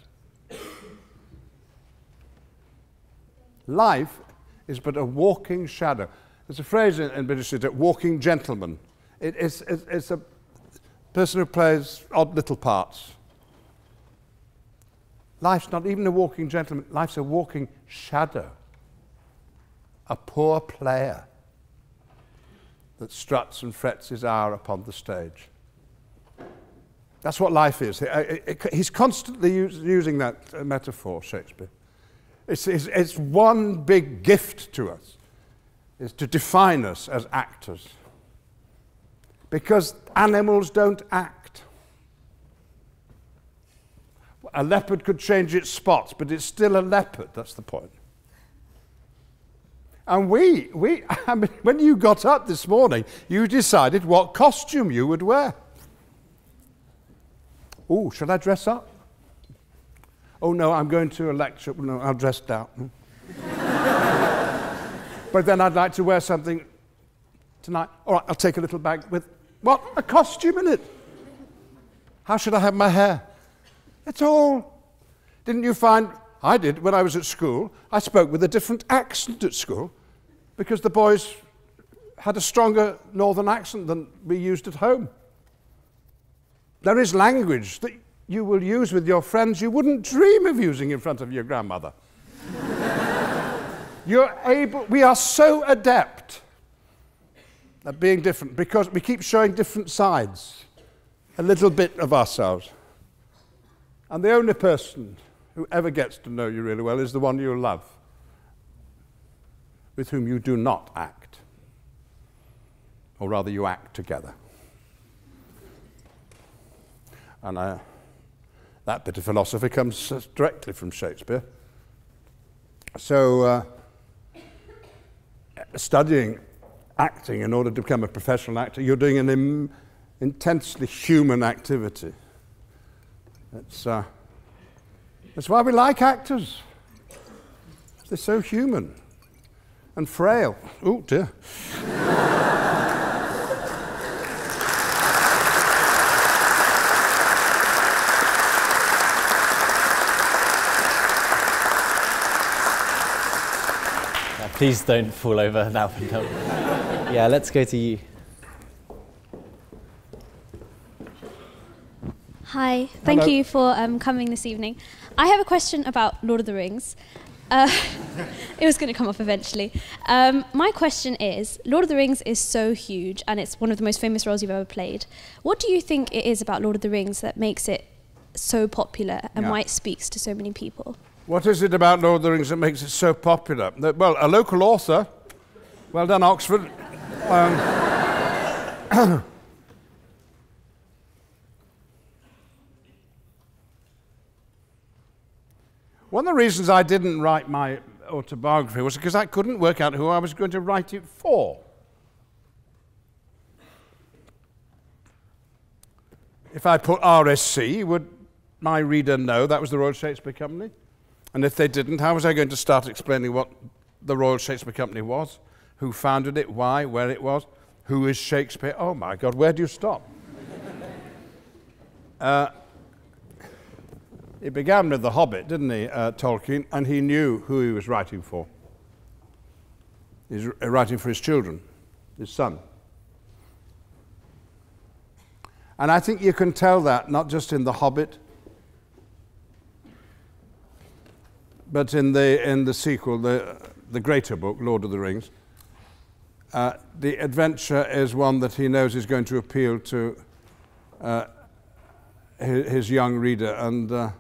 Life is but a walking shadow. There's a phrase in, in British literature, walking gentleman. It, it's, it's, it's a person who plays odd little parts. Life's not even a walking gentleman, life's a walking shadow. A poor player that struts and frets his hour upon the stage. That's what life is. He's constantly using that uh, metaphor, Shakespeare. It's, it's, it's one big gift to us, is to define us as actors. Because animals don't act. A leopard could change its spots, but it's still a leopard. That's the point. And we, we I mean, when you got up this morning, you decided what costume you would wear. Oh, should I dress up? Oh, no, I'm going to a lecture. No, I'll dress down. but then I'd like to wear something tonight. All right, I'll take a little bag with what? A costume in it. How should I have my hair? It's all. Didn't you find I did when I was at school. I spoke with a different accent at school because the boys had a stronger northern accent than we used at home. There is language that you will use with your friends you wouldn't dream of using in front of your grandmother. You're able, we are so adept at being different because we keep showing different sides, a little bit of ourselves. And the only person who ever gets to know you really well is the one you love, with whom you do not act, or rather, you act together. And uh, that bit of philosophy comes directly from Shakespeare. So, uh, studying acting in order to become a professional actor, you're doing an Im- intensely human activity. That's, uh, that's why we like actors. They're so human and frail. Oh, dear. Please don't fall over that window. yeah, let's go to you. Hi, thank Hello. you for um, coming this evening. I have a question about Lord of the Rings. Uh, it was going to come up eventually. Um, my question is Lord of the Rings is so huge and it's one of the most famous roles you've ever played. What do you think it is about Lord of the Rings that makes it so popular and Yeah. why it speaks to so many people? What is it about Lord of the Rings that makes it so popular? Well, a local author, well done, Oxford. Um, one of the reasons I didn't write my autobiography was because I couldn't work out who I was going to write it for. If I put RSC, would my reader know that was the Royal Shakespeare Company? And if they didn't, how was I going to start explaining what the Royal Shakespeare Company was? Who founded it? Why? Where it was? Who is Shakespeare? Oh my God, where do you stop? uh, it began with The Hobbit, didn't he, uh, Tolkien? And he knew who he was writing for. He's r- writing for his children, his son. And I think you can tell that not just in The Hobbit, but in the, in the sequel, the, the greater book, Lord of the Rings, uh, the adventure is one that he knows is going to appeal to uh, his, his young reader. And uh,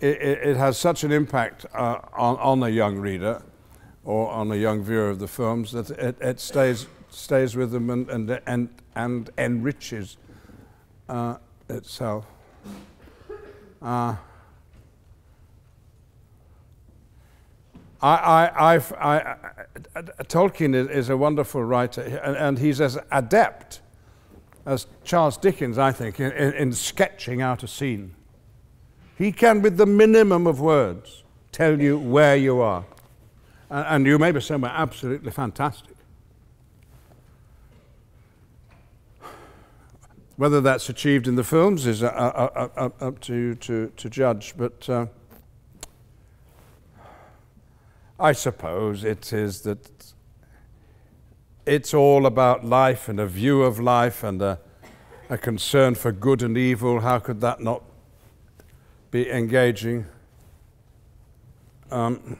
it, it, has such an impact uh, on, on a young reader or on a young viewer of the films that it, it stays, stays with them and, and, and, and enriches uh, itself. Uh, I, I, I, I, I- Tolkien is, a wonderful writer, and, and he's as adept as Charles Dickens, I think, in, in, in sketching out a scene. He can, with the minimum of words, tell you where you are. And, and you may be somewhere absolutely fantastic. Whether that's achieved in the films is uh, uh, uh, up to you to, to judge, but uh, I suppose it is that it's all about life and a view of life and a, a concern for good and evil. How could that not be engaging? Um,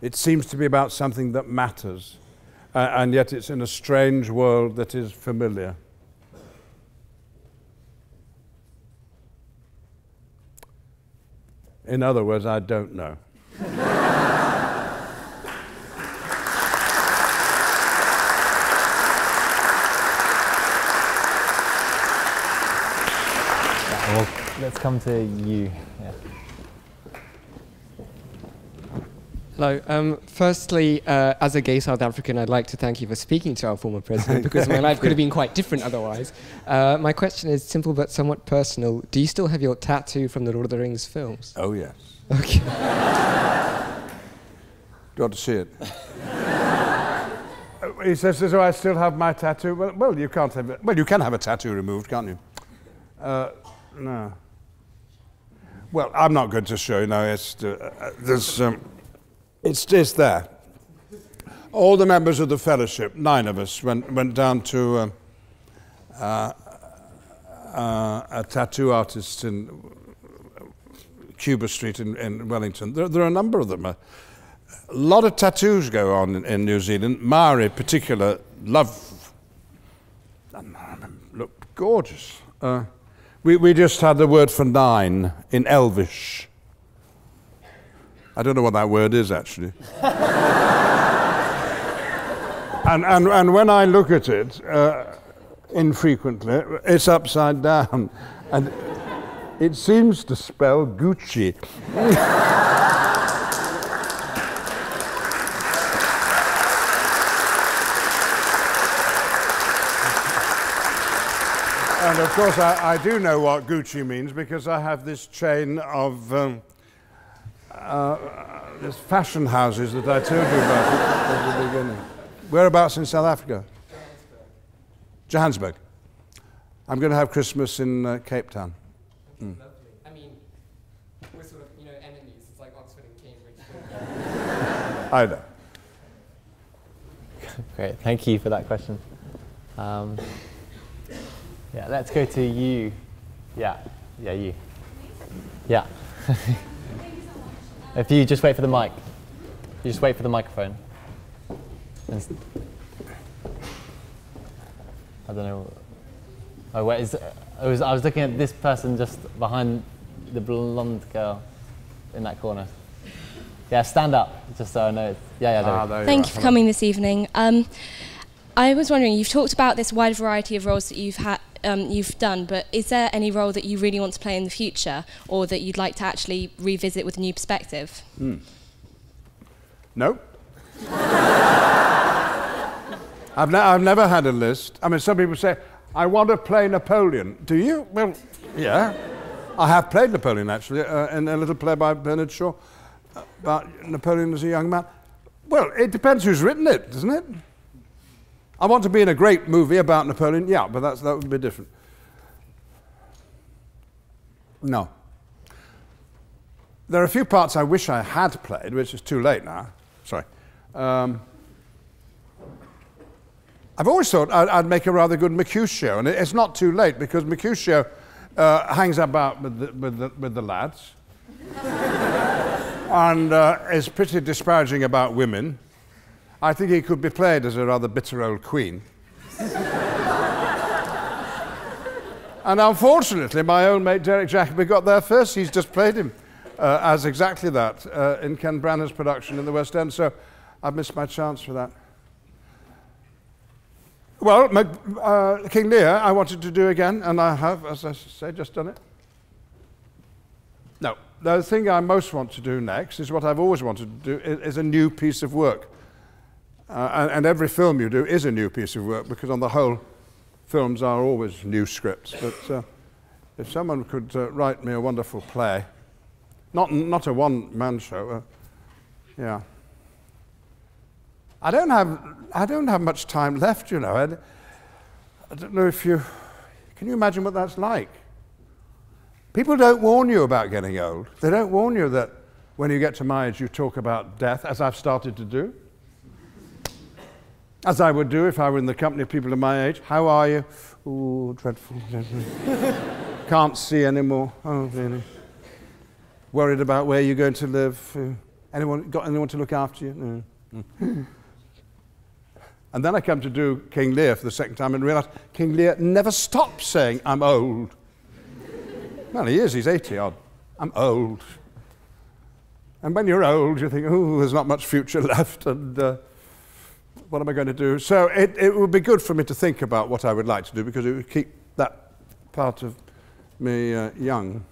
it seems to be about something that matters, uh, and yet it's in a strange world that is familiar. In other words, I don't know. Let's come to you. Yeah. Hello. Um, firstly, uh, as a gay South African, I'd like to thank you for speaking to our former president because my life could have been quite different otherwise. Uh, my question is simple but somewhat personal. Do you still have your tattoo from the Lord of the Rings films? Oh, yes. Okay. Do you want to see it? Uh, he says, "Do I still have my tattoo?" Well, well, you can't have it. Well, you can have a tattoo removed, can't you? Uh, no. Well, I'm not going to show you now. It's, uh, uh, there's, um, it's, it's there. All the members of the fellowship, nine of us, went, went down to um, uh, uh, a tattoo artist in Cuba Street in, in Wellington. There, there, are a number of them. A lot of tattoos go on in, in New Zealand. Maori, in particular, love. Look gorgeous. Uh, we, we just had the word for nine in Elvish. I don't know what that word is actually. and, and, and when I look at it, uh, infrequently, it's upside down. And it seems to spell Gucci. and of course, I, I, do know what Gucci means because I have this chain of um, uh, this fashion houses that I told you about at the beginning. Whereabouts in South Africa? Johannesburg. I'm going to have Christmas in uh, Cape Town. Mm. I mean, we're sort of, you know, enemies. It's like Oxford and Cambridge. I know. Great, thank you for that question. Um, yeah, let's go to you. Yeah, yeah, you. Yeah. if you just wait for the mic. You just wait for the microphone. I don't know. Oh, wait, is, I, was, I was looking at this person just behind the blonde girl in that corner. Yeah, stand up, just so I know. Yeah, yeah. Ah, Thank you, you for coming this evening. Um, I was wondering, you've talked about this wide variety of roles that you've had, um, you've done, but is there any role that you really want to play in the future, or that you'd like to actually revisit with a new perspective? Mm. No. I've, ne- I've never had a list. I mean, some people say, I want to play Napoleon. Do you? Well, yeah. I have played Napoleon, actually, uh, in a little play by Bernard Shaw about Napoleon as a young man. Well, it depends who's written it, doesn't it? I want to be in a great movie about Napoleon, yeah, but that's, that would be different. No. There are a few parts I wish I had played, which is too late now. Sorry. Um, I've always thought I'd, I'd, make a rather good Mercutio, and it's not too late because Mercutio uh, hangs about with the, with the, with the lads and uh, is pretty disparaging about women. I think he could be played as a rather bitter old queen. and unfortunately, my own mate Derek Jacobi got there first. He's just played him uh, as exactly that uh, in Ken Branagh's production in the West End, so I've missed my chance for that. Well, uh, King Lear, I wanted to do again, and I have, as I say, just done it. No, the thing I most want to do next is what I've always wanted to do, is, a new piece of work. Uh, and, every film you do is a new piece of work, because on the whole, films are always new scripts. But uh, if someone could uh, write me a wonderful play, not, not a one-man show, uh, yeah. I don't have, I don't have much time left, you know. I, I don't know if you, can you imagine what that's like? People don't warn you about getting old. They don't warn you that when you get to my age, you talk about death, as I've started to do. As I would do if I were in the company of people of my age. How are you? Oh, dreadful, dreadful. Can't see anymore. Oh, really? Worried about where you're going to live? Uh, anyone got anyone to look after you? No. And then I come to do King Lear for the second time and realize King Lear never stops saying, I'm old. well, he is, he's 80 odd. I'm old. And when you're old, you think, oh, there's not much future left, and uh, what am I going to do? So it, it would be good for me to think about what I would like to do because it would keep that part of me uh, young.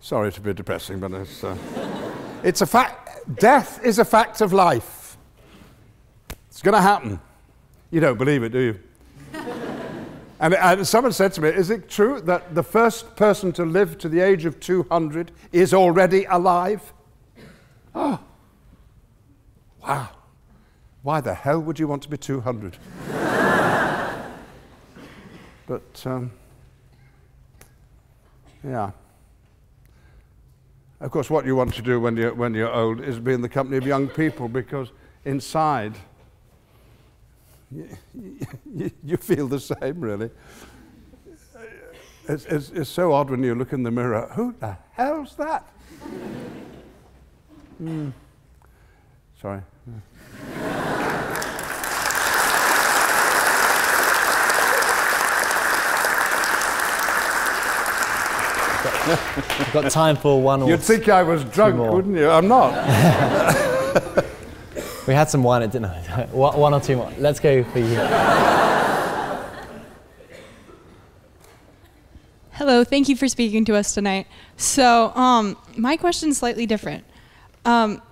Sorry to be depressing, but it's, uh, it's a fact. Death is a fact of life. It's going to happen. You don't believe it, do you? and, and, someone said to me, Is it true that the first person to live to the age of 200 is already alive? Oh, wow. Why the hell would you want to be 200? But um, yeah. Of course, what you want to do when you're, when you're old is be in the company of young people because inside you, you, you feel the same, really. It's, it's, it's, so odd when you look in the mirror. Who the hell's that? mm. Sorry. We've got time for one or You'd think I was drunk, wouldn't you? I'm not. we had some wine at dinner. one or two more. Let's go for you. Hello, thank you for speaking to us tonight. So, um, my question is slightly different. Um,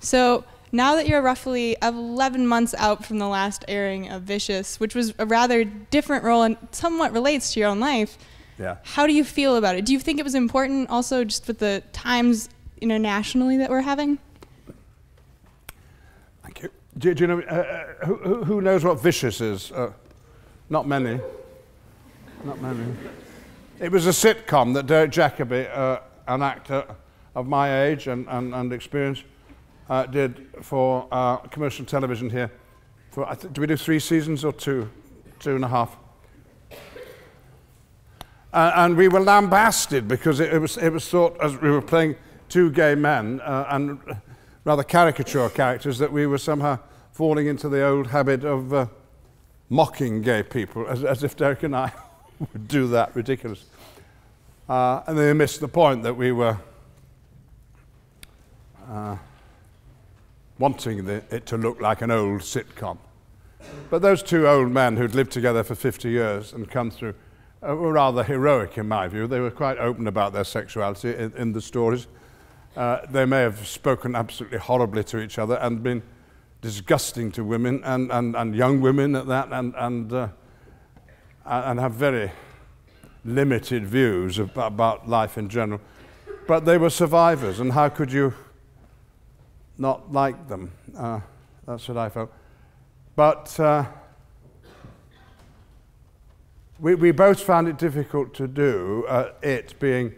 so, now that you're roughly 11 months out from the last airing of Vicious, which was a rather different role and somewhat relates to your own life, yeah. How do you feel about it? Do you think it was important also just with the times internationally that we're having? Thank you. Do, do you know, uh, uh, who, who, knows what Vicious is? Uh, not many. Not many. It was a sitcom that Derek Jacobi, uh, an actor of my age and, and, and experience, uh, did for uh, commercial television here. For, do we do three seasons or two? Two and a half. Uh, and we were lambasted because it, it, was, it was thought, as we were playing two gay men uh, and rather caricature characters, that we were somehow falling into the old habit of uh, mocking gay people, as, as, if Derek and I would do that ridiculous. Uh, and they missed the point that we were uh, wanting the, it to look like an old sitcom. But those two old men who'd lived together for 50 years and come through uh, were rather heroic in my view. They were quite open about their sexuality in, in the stories. Uh, they may have spoken absolutely horribly to each other and been disgusting to women and, and, and young women at that and, and, uh, and have very limited views of, about life in general. But they were survivors, and how could you not like them? Uh, that's what I felt. But uh, we, we both found it difficult to do, uh, it being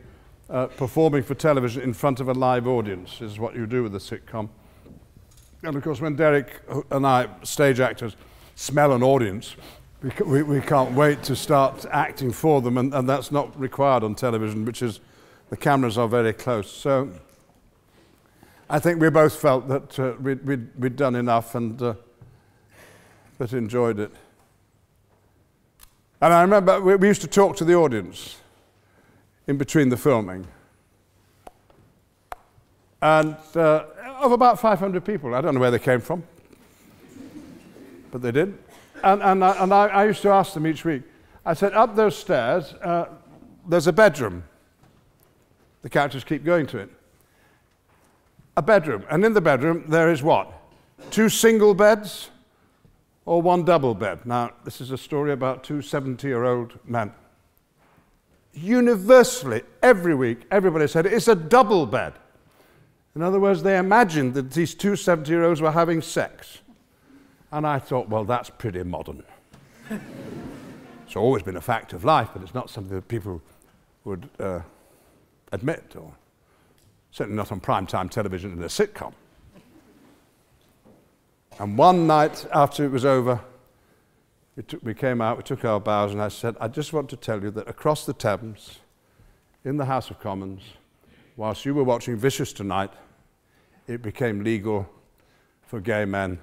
uh, performing for television in front of a live audience, is what you do with a sitcom. And of course, when Derek and I, stage actors, smell an audience, we, we, we can't wait to start acting for them, and, and that's not required on television, which is the cameras are very close. So I think we both felt that uh, we'd, we'd, we'd, done enough and uh, but enjoyed it. And I remember we, we used to talk to the audience in between the filming. And uh, of about 500 people, I don't know where they came from, but they did. And, and, I, and I, I used to ask them each week, I said, up those stairs, uh, there's a bedroom. The characters keep going to it. A bedroom. And in the bedroom, there is what? Two single beds or one double bed. Now, this is a story about two 70 year old men. Universally, every week, everybody said it's a double bed. In other words, they imagined that these two 70 year olds were having sex. And I thought, well, that's pretty modern. it's always been a fact of life, but it's not something that people would uh, admit, or certainly not on prime time television in a sitcom. And one night after it was over, we, took, we came out, we took our bows, and I said, I just want to tell you that across the Thames, in the House of Commons, whilst you were watching Vicious tonight, it became legal for gay men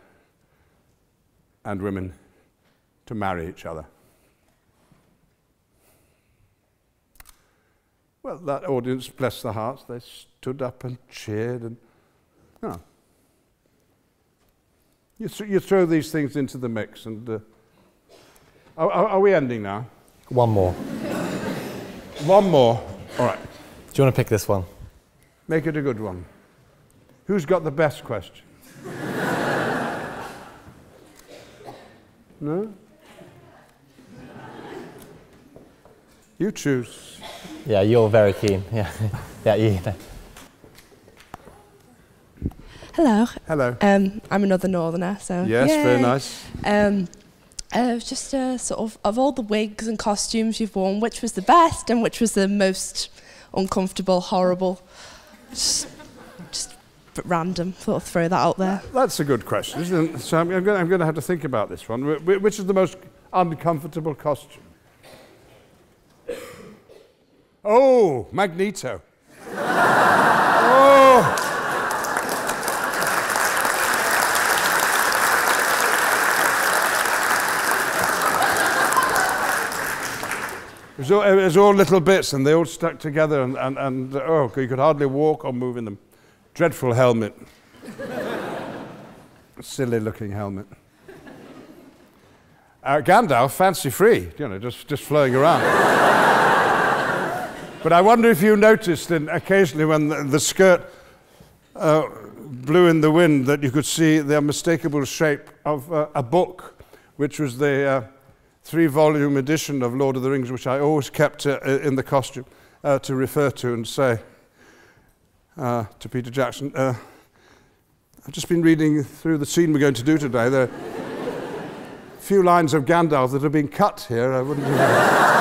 and women to marry each other. Well, that audience, bless their hearts, they stood up and cheered and, you know, you, th- you throw these things into the mix, and uh, are, are, we ending now? One more. one more. All right. Do you want to pick this one? Make it a good one. Who's got the best question? no? You choose. Yeah, you're very keen. Yeah, yeah, you. Hello. Hello. Um, I'm another northerner, so yes, yay. very nice. Um, uh, just uh, sort of of all the wigs and costumes you've worn, which was the best and which was the most uncomfortable, horrible. Just, just bit random. Thought I'd throw that out there. That's a good question, isn't it? So I'm, I'm going to have to think about this one. Wh- wh- Which is the most uncomfortable costume? Oh, Magneto. oh. It was, all, it was all little bits and they all stuck together and, and, and oh, you could hardly walk or move in them. Dreadful helmet. Silly looking helmet. Uh, Gandalf, fancy free, you know, just, just flowing around. But I wonder if you noticed in, occasionally when the, the skirt uh, blew in the wind that you could see the unmistakable shape of uh, a book, which was the uh, three volume edition of Lord of the Rings, which I always kept uh, in the costume uh, to refer to and say uh, to Peter Jackson, I've just been reading through the scene we're going to do today. There are a few lines of Gandalf that have been cut here. I wouldn't.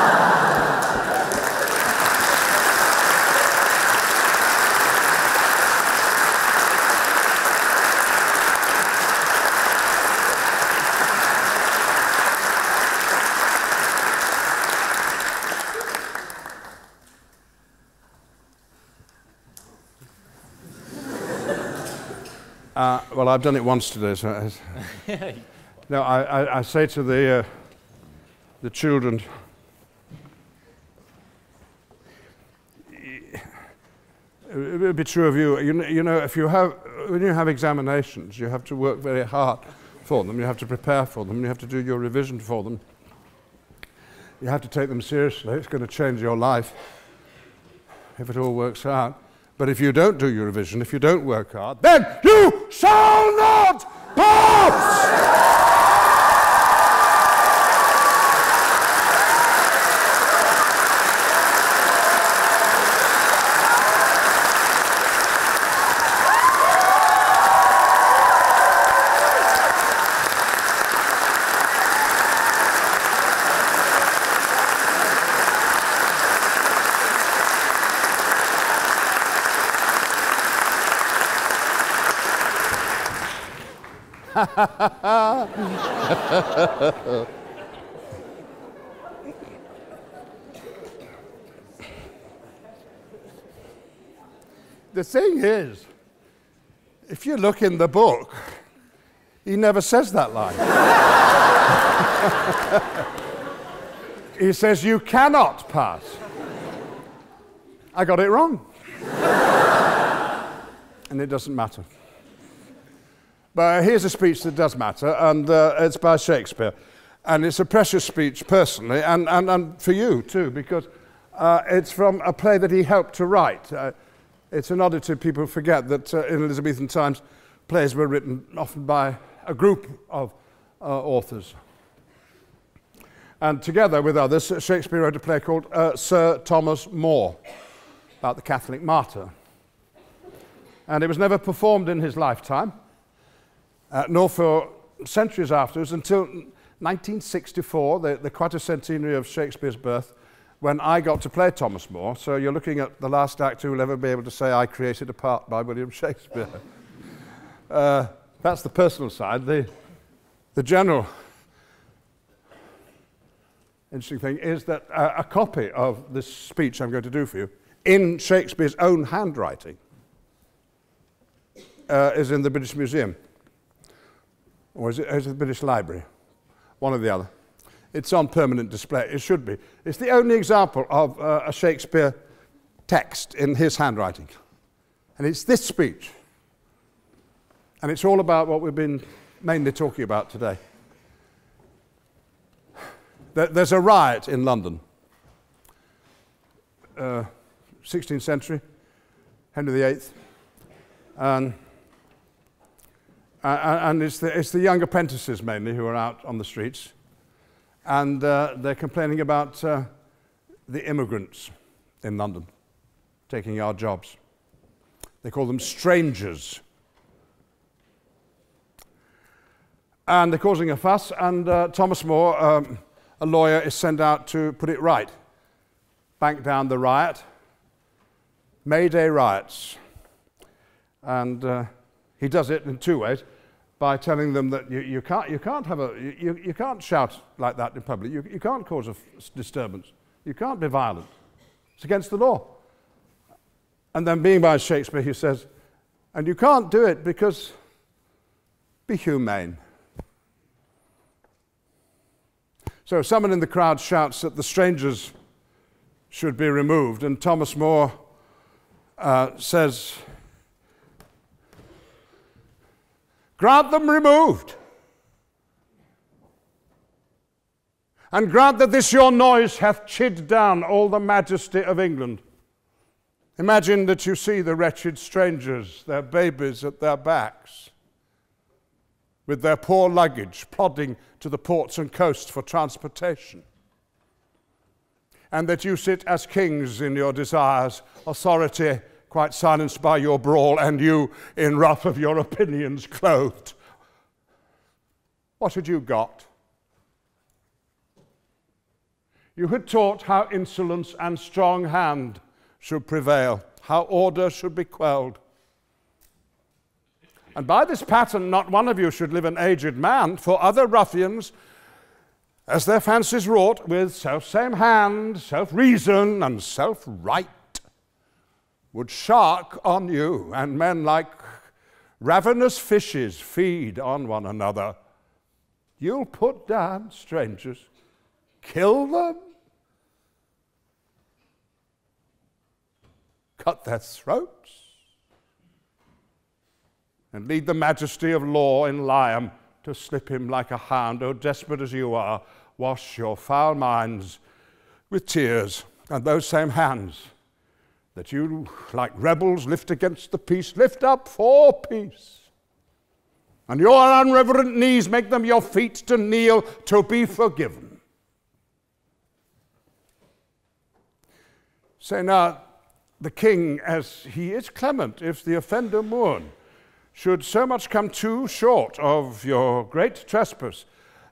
Uh, well, I've done it once today. So I, no, I, I, I say to the, uh, the children, it would be true of you. You you know, if you have, when you have examinations, you have to work very hard for them. You have to prepare for them. You have to do your revision for them. You have to take them seriously. It's going to change your life if it all works out. But if you don't do your revision, if you don't work hard, then you shall not pass! the thing is, if you look in the book, he never says that line. he says, You cannot pass. I got it wrong. and it doesn't matter. But here's a speech that does matter, and uh, it's by Shakespeare. And it's a precious speech personally, and, and, and for you too, because uh, it's from a play that he helped to write. Uh, it's an oddity people forget that uh, in Elizabethan times, plays were written often by a group of uh, authors. And together with others, Shakespeare wrote a play called uh, Sir Thomas More about the Catholic martyr. And it was never performed in his lifetime uh, nor for centuries afterwards until 1964, the, the quadricentenary of Shakespeare's birth, when I got to play Thomas More. So you're looking at the last actor who will ever be able to say, I created a part by William Shakespeare. uh, that's the personal side. The, the general interesting thing is that uh, a copy of this speech I'm going to do for you, in Shakespeare's own handwriting, uh, is in the British Museum or is it, is it the British Library? One or the other. It's on permanent display. It should be. It's the only example of uh, a Shakespeare text in his handwriting. And it's this speech. And it's all about what we've been mainly talking about today. There's a riot in London. Uh, 16th century, Henry VIII. And uh, and it's the, it's the young apprentices mainly who are out on the streets. And uh, they're complaining about uh, the immigrants in London taking our jobs. They call them strangers. And they're causing a fuss, and uh, Thomas More, um, a lawyer, is sent out to put it right, bank down the riot. May Day riots. And uh, he does it in two ways by telling them that you, you, can't, you can't have a, you, you can't shout like that in public. You, you can't cause a disturbance. You can't be violent. It's against the law. And then, being by Shakespeare, he says, and you can't do it because be humane. So, someone in the crowd shouts that the strangers should be removed, and Thomas More uh, says, Grant them removed. And grant that this your noise hath chid down all the majesty of England. Imagine that you see the wretched strangers, their babies at their backs, with their poor luggage plodding to the ports and coasts for transportation. And that you sit as kings in your desires, authority quite silenced by your brawl, and you in wrath of your opinions clothed. What had you got? You had taught how insolence and strong hand should prevail, how order should be quelled. And by this pattern, not one of you should live an aged man, for other ruffians, as their fancies wrought with self same hand, self reason, and self right, would shark on you, and men like ravenous fishes feed on one another. You'll put down strangers, kill them, cut their throats, and lead the majesty of law in Liam to slip him like a hound. Oh, desperate as you are, wash your foul minds with tears, and those same hands that you, like rebels, lift against the peace, lift up for peace. And your unreverent knees make them your feet to kneel to be forgiven. Say now, the king, as he is clement, if the offender mourn, should so much come too short of your great trespass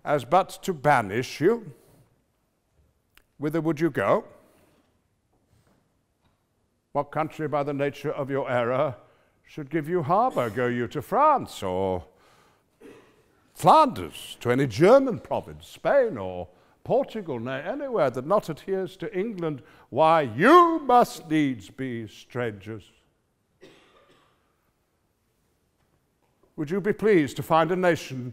as but to banish you, whither would you go? What country, by the nature of your error, should give you harbour? Go you to France or Flanders, to any German province, Spain or Portugal, nay, anywhere that not adheres to England? Why, you must needs be strangers. Would you be pleased to find a nation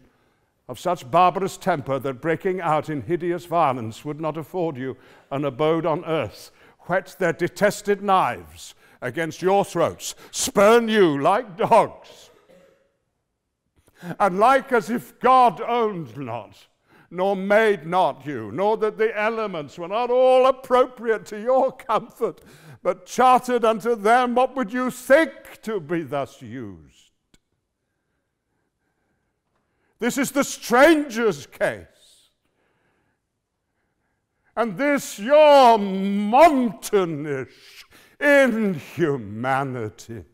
of such barbarous temper that breaking out in hideous violence would not afford you an abode on earth whet their detested knives against your throats, spurn you like dogs, and like as if God owned not, nor made not you, nor that the elements were not all appropriate to your comfort, but chartered unto them, what would you think to be thus used? This is the stranger's case. And this your mountainish inhumanity.